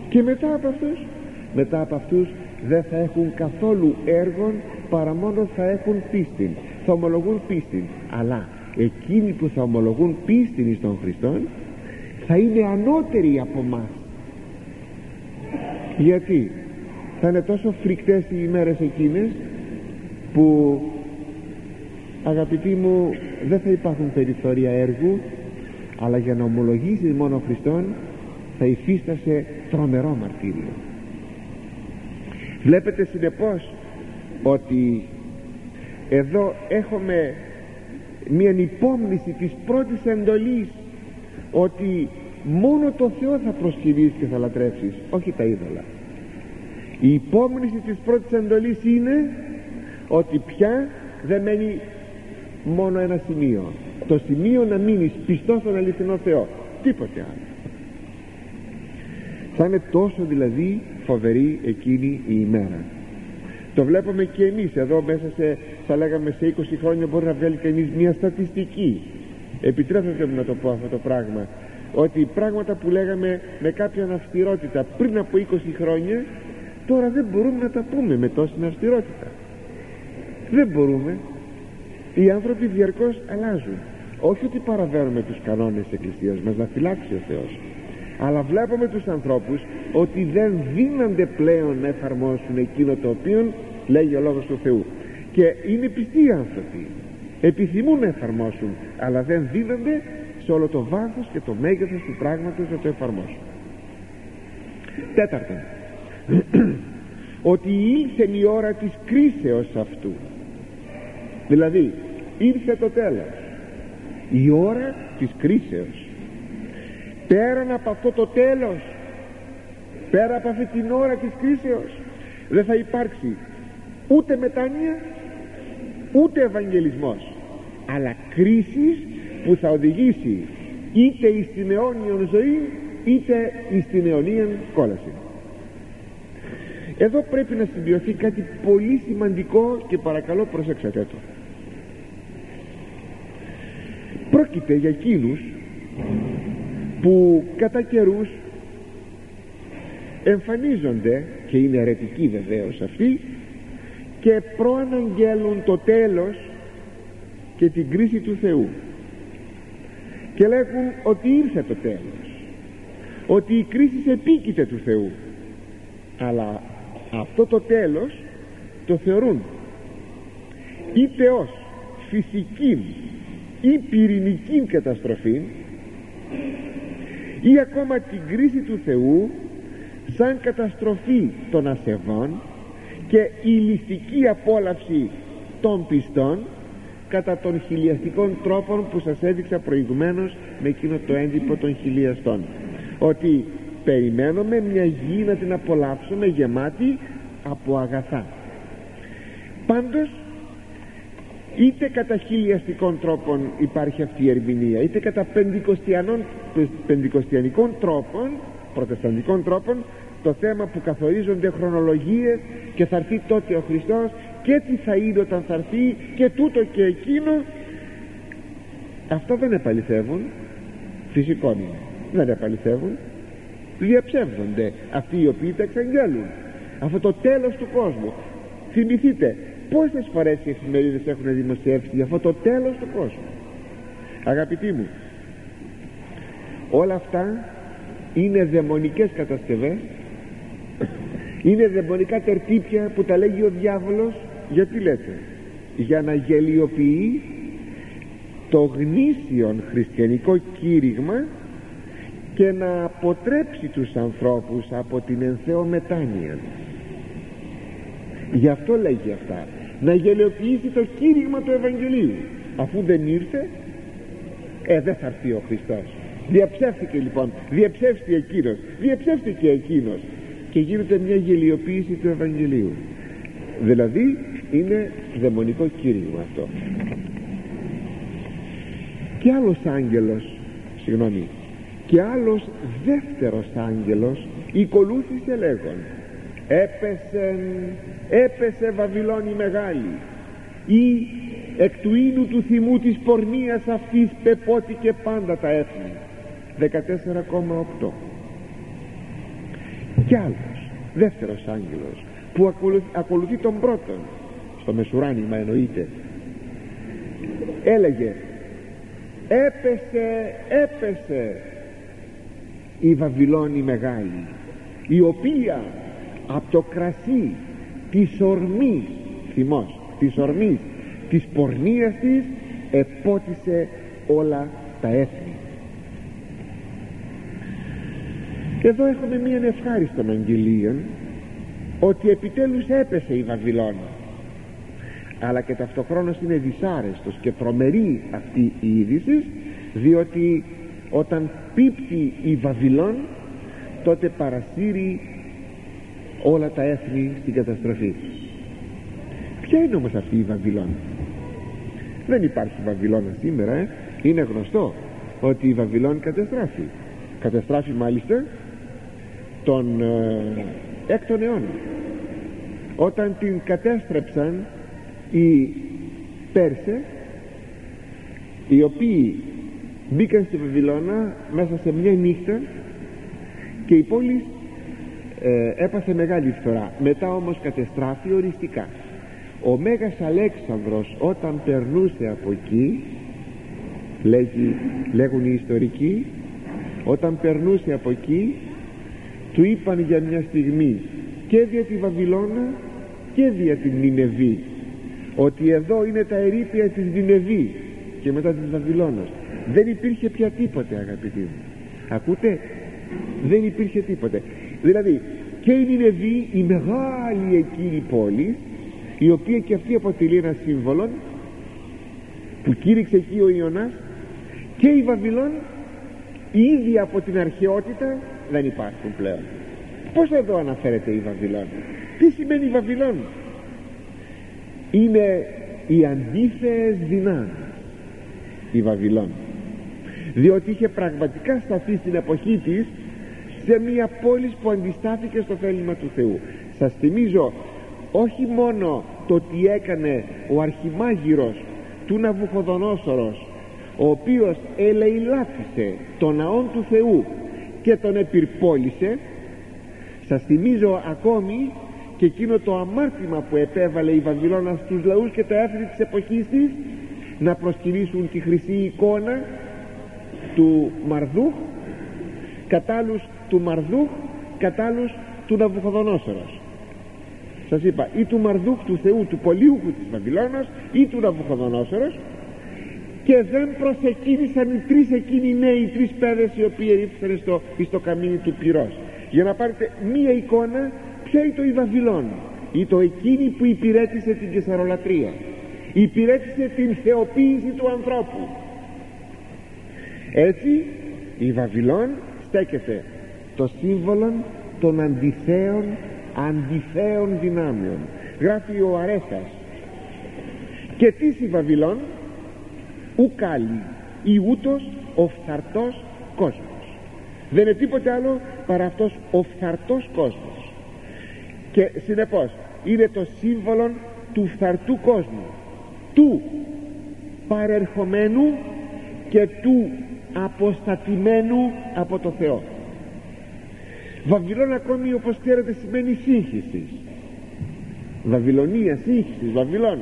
Και μετά από αυτούς μετά από αυτούς δεν θα έχουν καθόλου έργων παρά μόνο θα έχουν πίστη θα ομολογούν πίστη αλλά εκείνοι που θα ομολογούν πίστη στον Χριστόν θα είναι ανώτεροι από μας. Γιατί; Θα είναι τόσο φρικτές οι ημέρες εκείνες που αγαπητοί μου δεν θα υπάρχουν περιθώρια έργου αλλά για να ομολογήσεις μόνο Χριστόν θα υφίστασε τρομερό μαρτύριο βλέπετε συνεπώς ότι εδώ έχουμε μια υπόμνηση της πρώτης εντολής ότι μόνο το Θεό θα προσκυνείς και θα λατρεύσεις όχι τα είδωλα. Η υπόμνηση της πρώτης εντολής είναι ότι πια δεν μένει μόνο ένα σημείο. Το σημείο να μείνεις πιστός στον αληθινό Θεό. Τίποτε άλλο θα είναι τόσο δηλαδή φοβερή εκείνη η ημέρα. Το βλέπουμε και εμείς εδώ μέσα σε θα λέγαμε σε 20 χρόνια μπορεί να βγάλει κανείς μια στατιστική. Επιτρέψτε μου να το πω αυτό το πράγμα ότι πράγματα που λέγαμε με κάποια αυστηρότητα πριν από 20 χρόνια τώρα δεν μπορούμε να τα πούμε με τόση αυστηρότητα δεν μπορούμε. Οι άνθρωποι διαρκώς αλλάζουν. Όχι ότι παραβαίνουμε τους κανόνες της Εκκλησίας μας να φυλάξει ο Θεός αλλά βλέπουμε τους ανθρώπους ότι δεν δίνονται πλέον να εφαρμόσουν εκείνο το οποίο λέγει ο Λόγος του Θεού. Και είναι πιστοί οι άνθρωποι. Επιθυμούν να εφαρμόσουν αλλά δεν δίνονται σε όλο το βάθος και το μέγεθος του πράγματος να το εφαρμόσουν. Τέταρτον ότι ήλθε η ώρα της κρίσεως αυτού. Δηλαδή ήρθε το τέλος. Η ώρα της κρίσεως πέραν από αυτό το τέλος πέρα από αυτή την ώρα της κρίσεως δεν θα υπάρξει ούτε μετάνοια ούτε ευαγγελισμός αλλά κρίση που θα οδηγήσει είτε εις την αιώνιον ζωή είτε εις την αιωνίαν κόλαση. Εδώ πρέπει να συμπληρωθεί κάτι πολύ σημαντικό και παρακαλώ προσέξτε το. Πρόκειται για εκείνους που κατά καιρούς εμφανίζονται και είναι αιρετικοί βεβαίως αυτοί και προαναγγέλουν το τέλος και την κρίση του Θεού. Και λέγουν ότι ήρθε το τέλος ότι η κρίση επίκειται του Θεού. Αλλά αυτό το τέλος το θεωρούν είτε ως φυσική ή πυρηνική καταστροφή ή ακόμα την κρίση του Θεού σαν καταστροφή των ασεβών και η ληστική απόλαυση των πιστών κατά των χιλιαστικών τρόπων που σας έδειξα προηγουμένως με εκείνο το έντυπο των χιλιαστών. Ότι περιμένουμε μια γη να την απολαύσουμε γεμάτη από αγαθά. Πάντως είτε κατά χιλιαστικών τρόπων υπάρχει αυτή η ερμηνεία είτε κατά πεντηκοστιανικών τρόπων προτεσταντικών τρόπων το θέμα που καθορίζονται χρονολογίες και θα έρθει τότε ο Χριστός και τι θα είναι όταν θα έρθει και τούτο και εκείνο. Αυτά δεν επαληθεύουν. Φυσικό είναι. Δεν επαληθεύουν. Διαψεύδονται αυτοί οι οποίοι τα εξαγγέλουν. Αυτό το τέλος του κόσμου. Θυμηθείτε πόσες φορές οι εφημερίδες έχουν δημοσιεύσει για αυτό το τέλος του κόσμου. Αγαπητοί μου όλα αυτά είναι δαιμονικές κατασκευές είναι δαιμονικά τερτύπια που τα λέγει ο διάβολος γιατί λέτε για να γελιοποιεί το γνήσιον χριστιανικό κήρυγμα και να αποτρέψει τους ανθρώπους από την ενθεομετάνεια γι' αυτό λέγει αυτά να γελιοποιήσει το κήρυγμα του Ευαγγελίου. Αφού δεν ήρθε ε δεν θα έρθει ο Χριστός. Διαψεύθηκε λοιπόν. Διαψεύστηκε εκείνος. Διαψεύστηκε εκείνος. Και γίνεται μια γελιοποίηση του Ευαγγελίου. Δηλαδή είναι δαιμονικό κήρυγμα αυτό. Και άλλος άγγελος συγγνώμη και άλλος δεύτερος άγγελος οικολούθησε λέγον έπεσε έπεσε Βαβυλώνη μεγάλη. Ή εκ του ίνου του θυμού της πορνείας αυτής πεπότηκε πάντα τα έθνη. 14,8 κι άλλος δεύτερος άγγελος που ακολουθεί, τον πρώτον στο μεσουράνημα εννοείται έλεγε έπεσε έπεσε η Βαβυλώνη μεγάλη η οποία από το κρασί της ορμής θυμός της ορμής της πορνείας της επότισε όλα τα έθνη. Και εδώ έχουμε μία ευχάριστον αγγελία ότι επιτέλους έπεσε η Βαβυλώνα. Αλλά και ταυτοχρόνως είναι δυσάρεστος και τρομερή αυτή η είδηση διότι όταν πίπτει η Βαβυλών τότε παρασύρει όλα τα έθνη στην καταστροφή. Ποια είναι όμως αυτή η Βαβυλών δεν υπάρχει Βαβυλώνα σήμερα ε; είναι γνωστό ότι η Βαβυλών καταστράφει. Καταστράφει μάλιστα τον ε, έκτον αιώνα. Όταν την κατέστρεψαν οι Πέρσες οι οποίοι μπήκαν στη Βαβυλώνα μέσα σε μια νύχτα και η πόλη ε, έπαθε μεγάλη φθορά μετά όμως κατεστράφει οριστικά. Ο Μέγας Αλέξανδρος όταν περνούσε από εκεί λέγει, λέγουν οι ιστορικοί όταν περνούσε από εκεί του είπαν για μια στιγμή και δια τη Βαβυλώνα και δια την Νινεβή ότι εδώ είναι τα ερήπια της Νινεβή και μετά της Βαβυλώνας. Δεν υπήρχε πια τίποτε αγαπητοί μου. Ακούτε; Δεν υπήρχε τίποτε δηλαδή και η Νινεβή η μεγάλη εκείνη πόλη η οποία και αυτή αποτελεί ένα σύμβολο που κήρυξε εκεί ο Ιωνάς και η Βαβυλών ήδη από την αρχαιότητα δεν υπάρχουν πλέον. Πως εδώ αναφέρεται η Βαβυλών; Τι σημαίνει η Βαβυλών; Είναι οι αντίθεες δυνάμεις η Βαβυλών. Διότι είχε πραγματικά σταθεί στην εποχή της σε μια πόλη που αντιστάθηκε στο θέλημα του Θεού. Σας θυμίζω όχι μόνο το τι έκανε ο αρχιμάγειρος του Ναβουχοδονόσορος ο οποίος ελεηλάτησε τον ναόν του Θεού και τον επιρπόλησε σας θυμίζω ακόμη και εκείνο το αμάρτημα που επέβαλε η Βαβυλώνα στους λαούς και τα έθνη της εποχής της να προσκυνήσουν τη χρυσή εικόνα του Μαρδούχ κατάλους του Μαρδούχ κατάλους του Ναβουχοδονόσορος. Σας είπα ή του Μαρδούχ του Θεού του πολίουχου της Βαβυλώνας ή του Ναβουχοδονόσορος και δεν προσεκίνησαν οι τρεις εκείνοι νέοι οι τρεις παιδες οι οποίοι ήρθαν στο, στο καμίνι του πυρός. Για να πάρετε μία εικόνα ποια είναι το η Βαβυλών ή το εκείνη που υπηρέτησε την κεσαρολατρία. Υπηρέτησε την θεοποίηση του ανθρώπου. Έτσι η Βαβυλών στέκεται το σύμβολο των αντιθέων αντιθέων δυνάμεων. Γράφει ο Αρέθας και τι η Βαβυλών ουκάλι ή ούτως ο φθαρτός κόσμος. Δεν είναι τίποτε άλλο παρά αυτός ο φθαρτός κόσμος. Και συνεπώς είναι το σύμβολο του φθαρτού κόσμου του παρερχομένου και του αποστατημένου από το Θεό Βαβυλών ακόμη όπως ξέρετε σημαίνει σύγχυση. Βαβυλωνία, σύγχυση, Βαβυλών.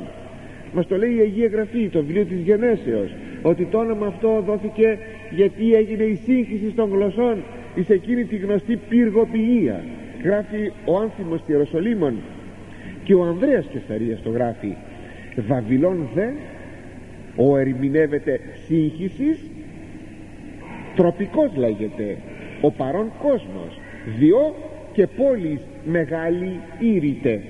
Μας το λέει η Αγία Γραφή το βιβλίο της Γενέσεως ότι το όνομα αυτό δόθηκε γιατί έγινε η σύγχυση των γλωσσών εις εκείνη τη γνωστή πυργοποιία γράφει ο άνθιμος της Ιεροσολύμων και ο Ανδρέας Κεσαρίας το γράφει. Βαβυλών δε ο ερμηνεύεται σύγχυσης τροπικός λέγεται ο παρόν κόσμος διό και πόλης μεγάλη ήρυτε.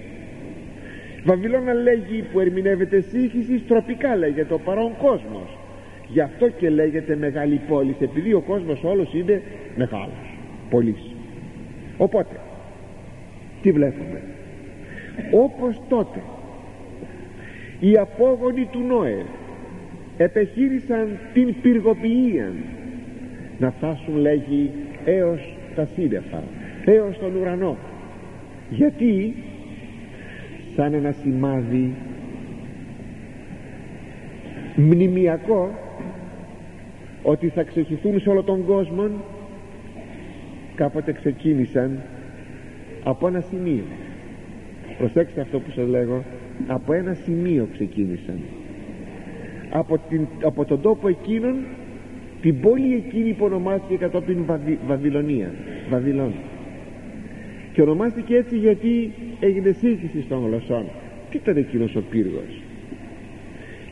Βαβυλώνα λέγει που ερμηνεύεται σύγχυση τροπικά λέγεται ο παρόν κόσμος. Γι' αυτό και λέγεται μεγάλη πόλης επειδή ο κόσμος όλος είναι μεγάλος πολύς οπότε τι βλέπουμε; Όπως τότε οι απόγονοι του Νόε επεχείρησαν την πυργοποιία. Να φτάσουν λέγει έως τα σύννεφα έως τον ουρανό. Γιατί; Σαν ένα σημάδι μνημιακό ότι θα ξεχυθούν σε όλο τον κόσμο κάποτε ξεκίνησαν από ένα σημείο. Προσέξτε αυτό που σας λέγω. Από ένα σημείο ξεκίνησαν. Από, την, από τον τόπο εκείνον την πόλη εκείνη που ονομάστηκε κατόπιν Βαβι, Βαβυλωνία Βαβυλών και ονομάστηκε έτσι γιατί έγινε σύγχυση των γλωσσών. Τι ήταν εκείνος ο πύργος.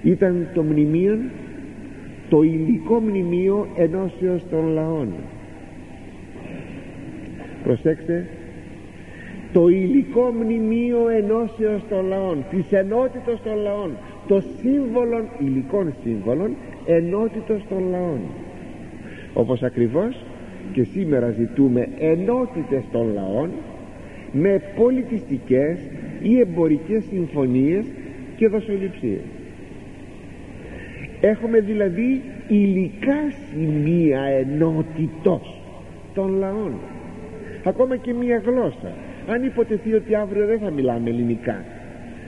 Ήταν το μνημείο το υλικό μνημείο ενώσεως των λαών. Προσέξτε το υλικό μνημείο ενώσεως των λαών της ενότητος των λαών το σύμβολο υλικών σύμβολων ενότητος των λαών. Όπως ακριβώς και σήμερα ζητούμε ενότητες των λαών με πολιτιστικές ή εμπορικές συμφωνίες και δοσοληψίες. Έχουμε δηλαδή υλικά σημεία ενότητος των λαών. Ακόμα και μία γλώσσα. Αν υποτεθεί ότι αύριο δεν θα μιλάμε ελληνικά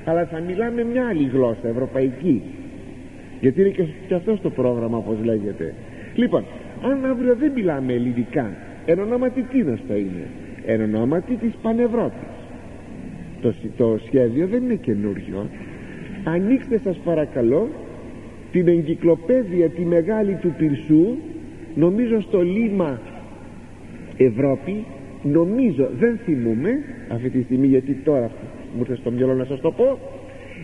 αλλά θα μιλάμε μια άλλη γλώσσα ευρωπαϊκή γιατί είναι και, αυτό το πρόγραμμα όπως λέγεται. Λοιπόν αν αύριο δεν μιλάμε ελληνικά εν ονόματι τίνος θα είναι; Εν ονόματι της Πανευρώπης το, το σχέδιο δεν είναι καινούριο. Ανοίξτε σας παρακαλώ την εγκυκλοπαίδεια τη μεγάλη του Πυρσού νομίζω στο Λίμα Ευρώπη νομίζω δεν θυμούμε αυτή τη στιγμή γιατί τώρα μου ήρθε στο μυαλό να σας το πω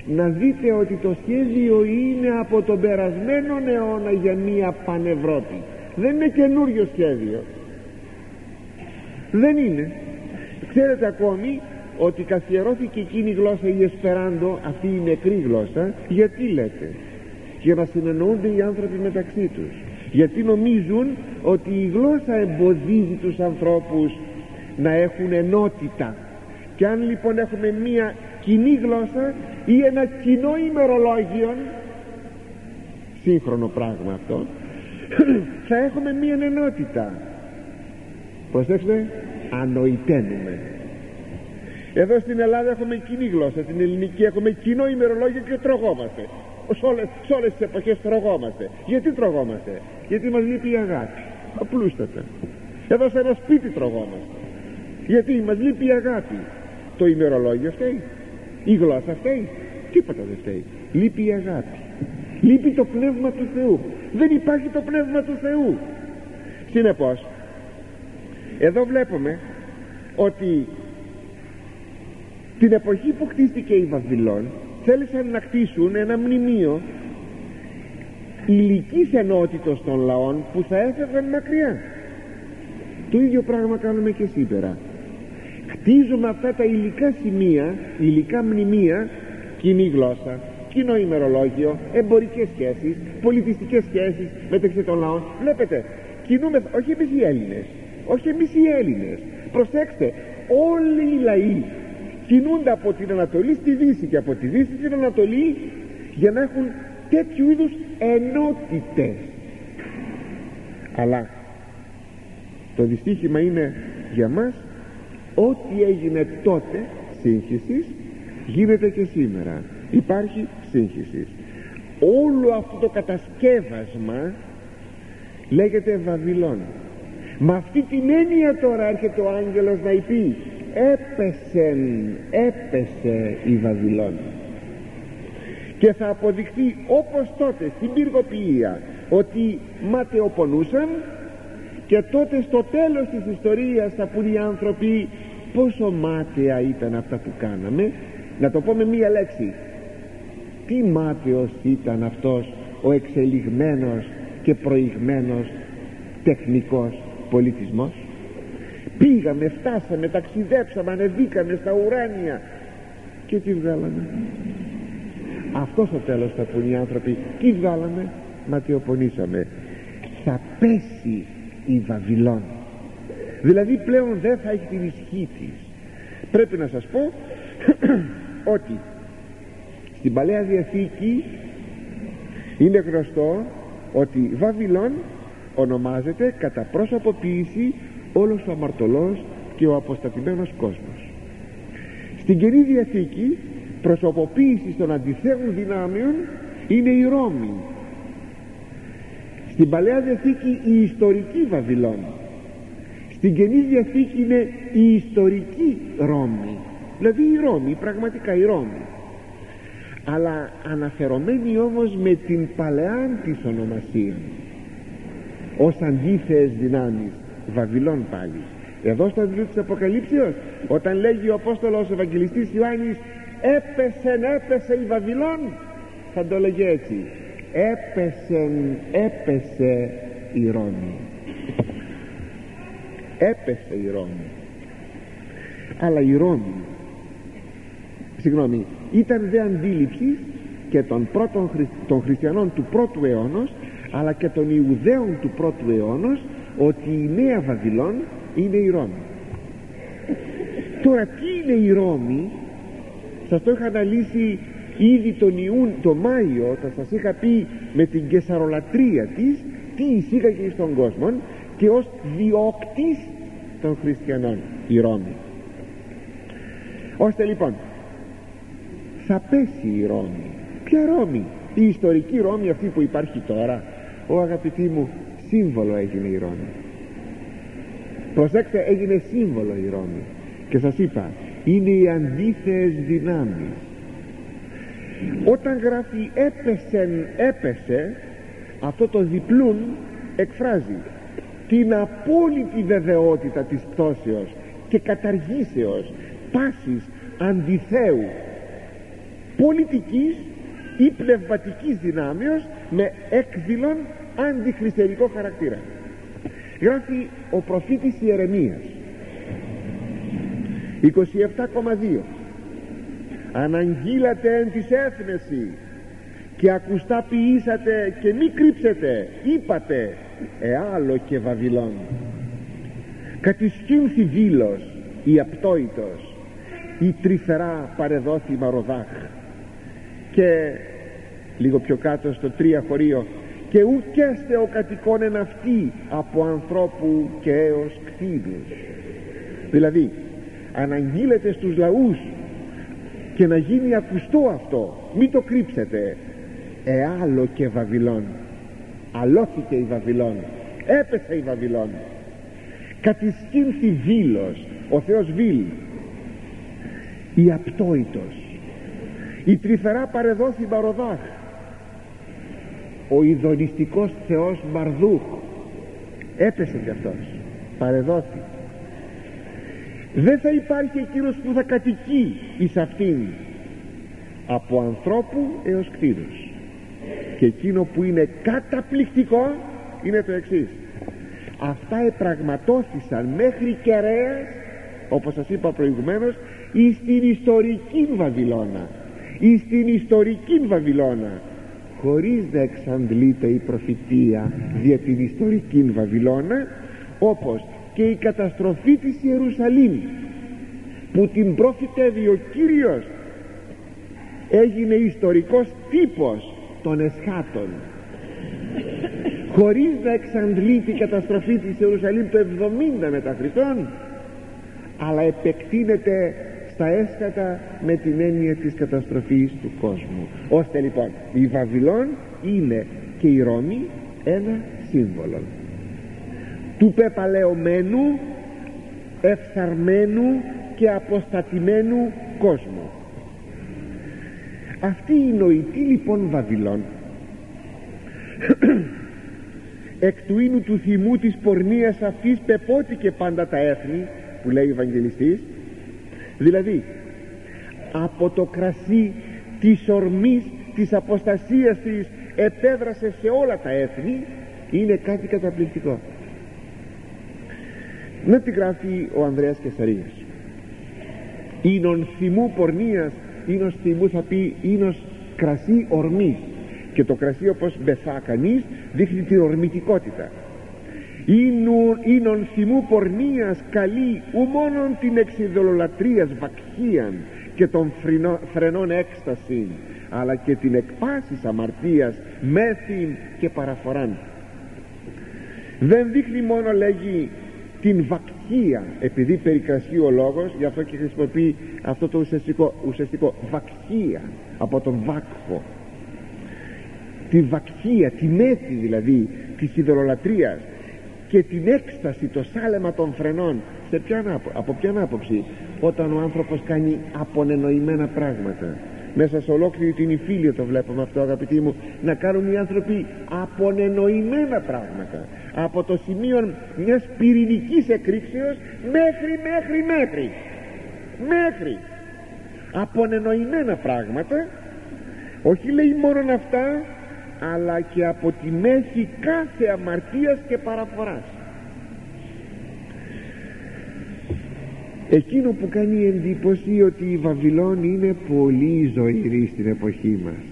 να δείτε ότι το σχέδιο είναι από τον περασμένο αιώνα για μία πανευρώπη δεν είναι καινούριο σχέδιο. Δεν είναι. Ξέρετε ακόμη ότι καθιερώθηκε εκείνη η γλώσσα η Εσπεράντο αυτή η νεκρή γλώσσα. Γιατί λέτε; Για να συνεννοούνται οι άνθρωποι μεταξύ τους. Γιατί νομίζουν ότι η γλώσσα εμποδίζει τους ανθρώπους να έχουν ενότητα. Και αν λοιπόν έχουμε μία κοινή γλώσσα ή ένα κοινό ημερολόγιο. Σύγχρονο πράγμα αυτό. Θα έχουμε μία ενότητα. Προσέξτε ανοηταίνουμε. Εδώ στην Ελλάδα έχουμε κοινή γλώσσα την ελληνική έχουμε κοινό ημερολόγιο και τρογόμαστε. Σε όλες, σε όλες τις εποχές τρογόμαστε. Γιατί τρογόμαστε; Γιατί μας λείπει η αγάπη. Απλούστατα. Εδώ σε ένα σπίτι τρογόμαστε. Γιατί μας λείπει η αγάπη. Το ημερολόγιο φταίει η γλώσσα φταίει. Τίποτα δεν φταίει. Λείπει η αγάπη. Λείπει το πνεύμα του Θεού. Δεν υπάρχει το πνεύμα του Θεού. Συνεπώς εδώ βλέπουμε ότι την εποχή που χτίστηκε η Βαβυλών θέλησαν να κτίσουν ένα μνημείο υλικής ενότητος των λαών που θα έφευγαν μακριά. Το ίδιο πράγμα κάνουμε και σήμερα χτίζουμε αυτά τα υλικά σημεία υλικά μνημεία κοινή γλώσσα κοινό ημερολόγιο εμπορικές σχέσεις πολιτιστικές σχέσεις μεταξύ των λαών. Βλέπετε κινούμε όχι εμείς οι Έλληνες όχι εμείς οι Έλληνες. Προσέξτε όλοι οι λαοί κινούνται από την Ανατολή στη Δύση και από τη Δύση στην Ανατολή για να έχουν τέτοιου είδους ενότητες. Αλλά το δυστύχημα είναι για μας ό,τι έγινε τότε σύγχυσης γίνεται και σήμερα. Υπάρχει σύγχυσης. Όλο αυτό το κατασκεύασμα λέγεται Βαβυλών. Με αυτή την έννοια τώρα έρχεται ο άγγελος να πει έπεσε, έπεσε η Βαβυλών και θα αποδειχθεί όπως τότε στην πυργοποιία ότι ματαιοπονούσαν και τότε στο τέλος της ιστορίας θα πούν οι άνθρωποι πόσο μάταια ήταν αυτά που κάναμε να το πω με μία λέξη. Τι μάταιος ήταν αυτός ο εξελιγμένος και προηγμένος τεχνικός πολιτισμός; Πήγαμε, φτάσαμε, ταξιδέψαμε, ανεβήκαμε στα ουράνια και τι βγάλαμε. Αυτός στο τέλος θα πούν οι άνθρωποι τι βγάλαμε, ματιοπονήσαμε θα πέσει η Βαβυλών δηλαδή πλέον δεν θα έχει την ισχύ της. Πρέπει να σας πω ότι στην Παλαιά Διαθήκη είναι γνωστό ότι Βαβυλών ονομάζεται κατά πρόσωποποίηση όλος ο αμαρτωλός και ο αποστατημένος κόσμος. Στην Καινή Διαθήκη προσωποποίηση των αντιθέων δυνάμεων είναι η Ρώμη. Στην Παλαιά Διαθήκη η ιστορική Βαβυλών στην Καινή Διαθήκη είναι η ιστορική Ρώμη. Δηλαδή η Ρώμη, πραγματικά η Ρώμη. Αλλά αναφερομένη όμως με την παλαιά της ονομασίας. Ως αντίθεες δυνάμεις Βαβυλών πάλι. Εδώ στο βιβλίο της Αποκαλύψεως όταν λέγει ο Απόστολος Ευαγγελιστής Ιωάννης έπεσε έπεσε η Βαβυλών θα το λέγει έτσι. Έπεσε έπεσε η Ρώμη έπεσε η Ρώμη. Αλλά η Ρώμη συγγνώμη ήταν δε αντίληψη και των, πρώτων, των χριστιανών του πρώτου αιώνα αλλά και των Ιουδαίων του πρώτου αιώνα ότι η νέα Βαβυλών είναι η Ρώμη. Τώρα τι είναι η Ρώμη; Σας το είχα αναλύσει ήδη τον Ιούν, το Μάιο όταν σας είχα πει με την κεσαρολατρία της τι εισήγαγε στον κόσμο και ως διώκτης των χριστιανών η Ρώμη ώστε λοιπόν θα πέσει η Ρώμη. Ποια Ρώμη; Η ιστορική Ρώμη αυτή που υπάρχει τώρα. Ο αγαπητή μου σύμβολο έγινε η Ρώμη. Προσέξτε έγινε σύμβολο η Ρώμη. Και σας είπα είναι οι αντίθεες δυνάμεις. Όταν γράφει έπεσεν έπεσε αυτό το διπλούν εκφράζει την απόλυτη βεβαιότητα της πτώσεως και καταργήσεως πάσης αντιθέου πολιτικής ή πνευματικής δυνάμεως με έκδηλον αντιχριστερικό χαρακτήρα. Γράφει ο προφήτης Ιερεμίας. 27,2 αναγγείλατε εν της έθνεσης και ακουστά ποιήσατε και μη κρύψετε είπατε εάλο και Βαβυλών κατησχύνθη βήλος η απτόητος η τρυφερά παρεδόθη μαροδάχ και λίγο πιο κάτω στο τρία χωρίο και ουκέστε ο κατοικών εν αυτή από ανθρώπου και έως κτίνους δηλαδή αναγγείλετε στους λαούς και να γίνει ακουστό αυτό μην το κρύψετε. Εάλο και Βαβυλών αλώθηκε η Βαβυλών έπεσε η Βαβυλών κατησκήνθη βήλος ο Θεός Βήλ η απτόητος. Η τρυφερά παρεδόθη Μαροδάχ ο ειδονιστικός Θεός Μαρδούχ έπεσε κι αυτός. Παρεδόθη. Δεν θα υπάρχει εκείνος που θα κατοικεί εις αυτήν. Από ανθρώπου έως κτήρους και εκείνο που είναι καταπληκτικό είναι το εξής. Αυτά επραγματώθησαν μέχρι κεραίας όπως σας είπα προηγουμένως εις την ιστορική Βαβυλώνα. Εις την ιστορική Βαβυλώνα. Χωρίς να εξαντλείται η προφητεία δια την ιστορική Βαβυλώνα όπως και η καταστροφή της Ιερουσαλήμ που την προφητεύει ο Κύριος έγινε ιστορικός τύπος των εσχάτων. Χωρίς να εξαντλεί την καταστροφή της Ιερουσαλήμ το 70 μετά Χριστόν αλλά επεκτείνεται στα έσχατα με την έννοια της καταστροφής του κόσμου. Ώστε λοιπόν η Βαβυλών είναι και η Ρώμη ένα σύμβολο. Του πεπαλαιωμένου ευθαρμένου και αποστατημένου κόσμου αυτή η νοητή λοιπόν Βαβυλών εκ του ίνου του θυμού της πορνείας αυτής πεπότηκε πάντα τα έθνη που λέει ο Ευαγγελιστής. Δηλαδή από το κρασί της ορμής της αποστασίας της επέδρασε σε όλα τα έθνη είναι κάτι καταπληκτικό. Να τη γράφει ο Ανδρέας Κεσαρίας «Ήνων θυμού πορνείας ίνος θυμού θα πει ίνος κρασί ορμής. Και το κρασί όπως μπεθά κανείς δείχνει την ορμητικότητα. Ίνων θυμού πορνείας καλή ου μόνον την εξειδωλολατρίας βακχίαν και των φρενών έκσταση αλλά και την εκπάσης αμαρτίας μέθην και παραφοράν. Δεν δείχνει μόνο λέγει την βακχία επειδή περικρασεί ο λόγος γι' αυτό και χρησιμοποιεί αυτό το ουσιαστικό, ουσιαστικό βακχία από τον βάκχο. Τη βακχία, τη μέθη δηλαδή της ιδωλολατρίας και την έκσταση, το σάλεμα των φρενών. Σε ποια, από ποια άποψη όταν ο άνθρωπος κάνει απονενοημένα πράγματα. Μέσα σε ολόκληρη την υφήλιο το βλέπουμε αυτό αγαπητοί μου να κάνουν οι άνθρωποι απονενοημένα πράγματα από το σημείο μιας πυρηνικής εκρήξεως μέχρι μέχρι μέχρι. Μέχρι. Απονενοημένα πράγματα όχι λέει μόνο αυτά αλλά και από τη μέση κάθε αμαρτίας και παραφοράς. Εκείνο που κάνει εντύπωση ότι η Βαβυλώνη είναι πολύ ζωηρή στην εποχή μας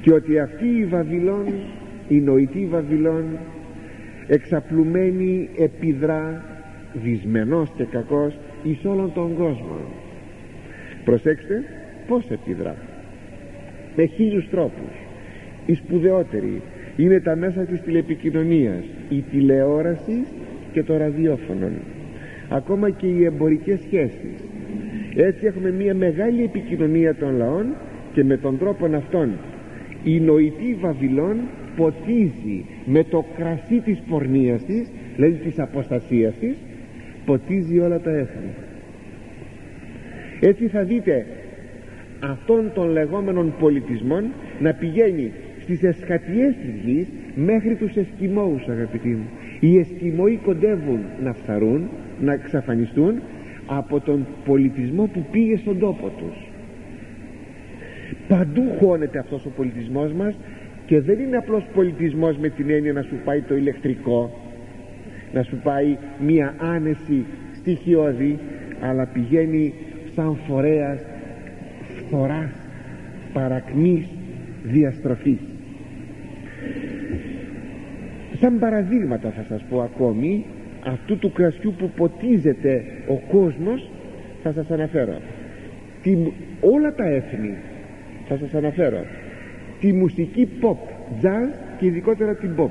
και ότι αυτή η Βαβυλώνη η νοητή Βαβυλών εξαπλουμένη επιδρά δυσμενός και κακός εις όλον τον κόσμο. Προσέξτε πως επιδρά. Με χίλιους τρόπους. Η σπουδαιότερη είναι τα μέσα της τηλεπικοινωνίας η τηλεόραση και το ραδιόφωνο. Ακόμα και οι εμπορικές σχέσεις. Έτσι έχουμε μια μεγάλη επικοινωνία των λαών και με τον τρόπο αυτόν η νοητή Βαβυλών ποτίζει με το κρασί της πορνείας της δηλαδή της αποστασίας της ποτίζει όλα τα έθνη. Έτσι θα δείτε αυτών των λεγόμενων πολιτισμών να πηγαίνει στις εσχατιές της γης μέχρι τους Εσκιμώους αγαπητοί μου. Οι Εσκιμώοι κοντεύουν να φθαρούν να εξαφανιστούν από τον πολιτισμό που πήγε στον τόπο τους. Παντού χώνεται αυτός ο πολιτισμός μας και δεν είναι απλώς πολιτισμός με την έννοια να σου πάει το ηλεκτρικό να σου πάει μία άνεση στοιχειώδη αλλά πηγαίνει σαν φορέας φθοράς παρακμής διαστροφής. Σαν παραδείγματα θα σας πω ακόμη αυτού του κρασιού που ποτίζεται ο κόσμος θα σας αναφέρω. Την, όλα τα έθνη θα σας αναφέρω τη μουσική pop, jazz και ειδικότερα την pop.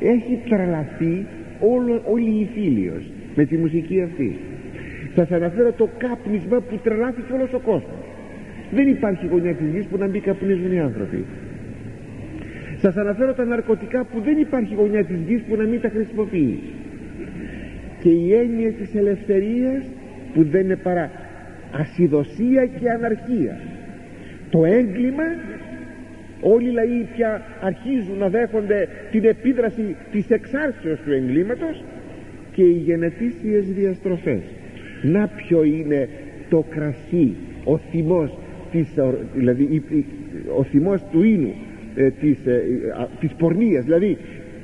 Έχει τρελαθεί όλο, όλη η φίλιος με τη μουσική αυτή. Θα σας αναφέρω το κάπνισμα που τρελάθηκε όλος ο κόσμος. Δεν υπάρχει γωνιά της γης που να μην καπνίζουν οι άνθρωποι. Σας αναφέρω τα ναρκωτικά που δεν υπάρχει γωνιά της γης που να μην τα χρησιμοποιείς. Και η έννοια της ελευθερίας που δεν είναι παρά ασυδοσία και αναρχία. Το έγκλημα όλοι οι λαοί πια αρχίζουν να δέχονται την επίδραση της εξάρτησης του εγκλήματος και οι γενετήσιες διαστροφές. Να ποιο είναι το κρασί ο θυμός της, δηλαδή ο θυμός του ίνου ε, της, ε, της πορνείας. Δηλαδή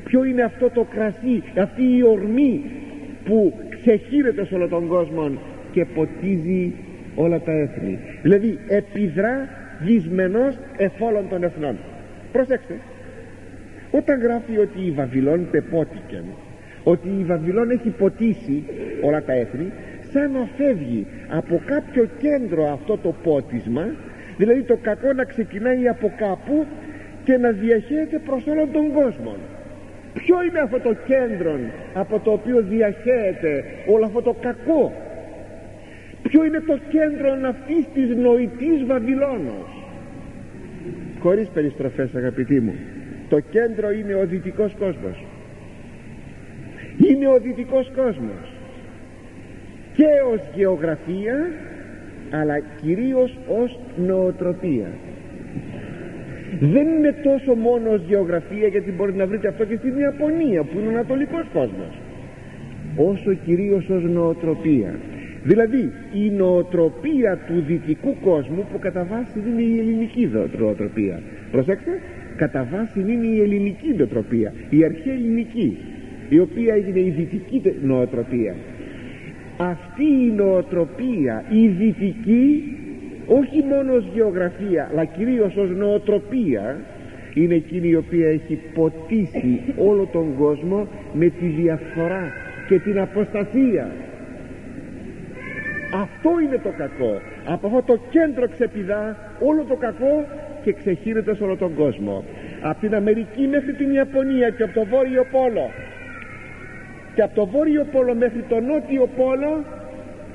ποιο είναι αυτό το κρασί αυτή η ορμή που ξεχύρεται σε όλο τον κόσμο και ποτίζει όλα τα έθνη. Δηλαδή επιδρά δυσμενός εφόλων των εθνών. Προσέξτε όταν γράφει ότι η Βαβυλών πεπότηκε ότι η Βαβυλών έχει ποτίσει όλα τα έθνη σαν να φεύγει από κάποιο κέντρο αυτό το πότισμα δηλαδή το κακό να ξεκινάει από κάπου και να διαχέεται προς όλον τον κόσμο. Ποιο είναι αυτό το κέντρο από το οποίο διαχέεται όλο αυτό το κακό; Ποιο είναι το κέντρο αυτής της νοητής Βαβυλώνος; Χωρίς περιστροφές αγαπητοί μου. Το κέντρο είναι ο δυτικός κόσμος. Είναι ο δυτικός κόσμος. Και ως γεωγραφία αλλά κυρίως ως νοοτροπία. Δεν είναι τόσο μόνο ως γεωγραφία γιατί μπορεί να βρείτε αυτό και στην Ιαπωνία που είναι ο ανατολικός κόσμος. Όσο κυρίως ως νοοτροπία δηλαδή η νοοτροπία του δυτικού κόσμου που κατά βάση είναι η ελληνική νοοτροπία. Προσέξτε κατά βάση είναι η ελληνική νοοτροπία η αρχαία ελληνική η οποία έγινε η δυτική νοοτροπία. Αυτή η νοοτροπία η δυτική όχι μόνο ως γεωγραφία αλλά κυρίως ως νοοτροπία είναι εκείνη η οποία έχει ποτίσει όλο τον κόσμο με τη διαφορά και την αποστασία αυτό είναι το κακό. Από αυτό το κέντρο ξεπηδά όλο το κακό και ξεχύνεται σε όλο τον κόσμο. Από την Αμερική μέχρι την Ιαπωνία και από το Βόρειο Πόλο. Και από το Βόρειο Πόλο μέχρι το Νότιο Πόλο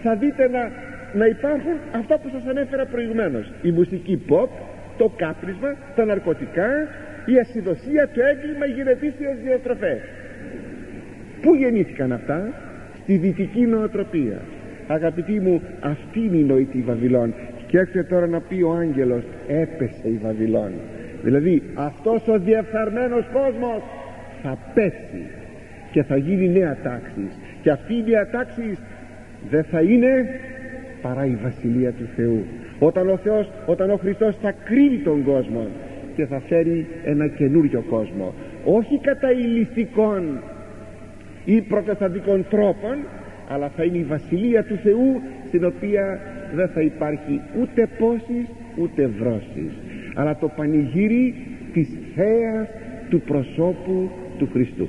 θα δείτε να, να υπάρχουν αυτά που σας ανέφερα προηγουμένως. Η μουσική pop, το κάπρισμα, τα ναρκωτικά η ασυδοσία, το έγκλημα, οι γενετήσιες διαστροφές πού γεννήθηκαν αυτά; Στη δυτική νοοτροπία αγαπητοί μου αυτή είναι η νοητή Βαβυλών. Και έρχεται τώρα να πει ο άγγελος έπεσε η Βαβυλών δηλαδή αυτός ο διεφθαρμένος κόσμος θα πέσει και θα γίνει νέα τάξης. Και αυτή η νέα τάξης δεν θα είναι παρά η Βασιλεία του Θεού. Όταν ο Θεός, όταν ο Χριστός θα κρύβει τον κόσμο και θα φέρει ένα καινούριο κόσμο. Όχι κατά ηλιστικών ή προτεσταντικών τρόπων αλλά θα είναι η Βασιλεία του Θεού στην οποία δεν θα υπάρχει ούτε πόσης ούτε βρώσεις αλλά το πανηγύρι της θέας του προσώπου του Χριστού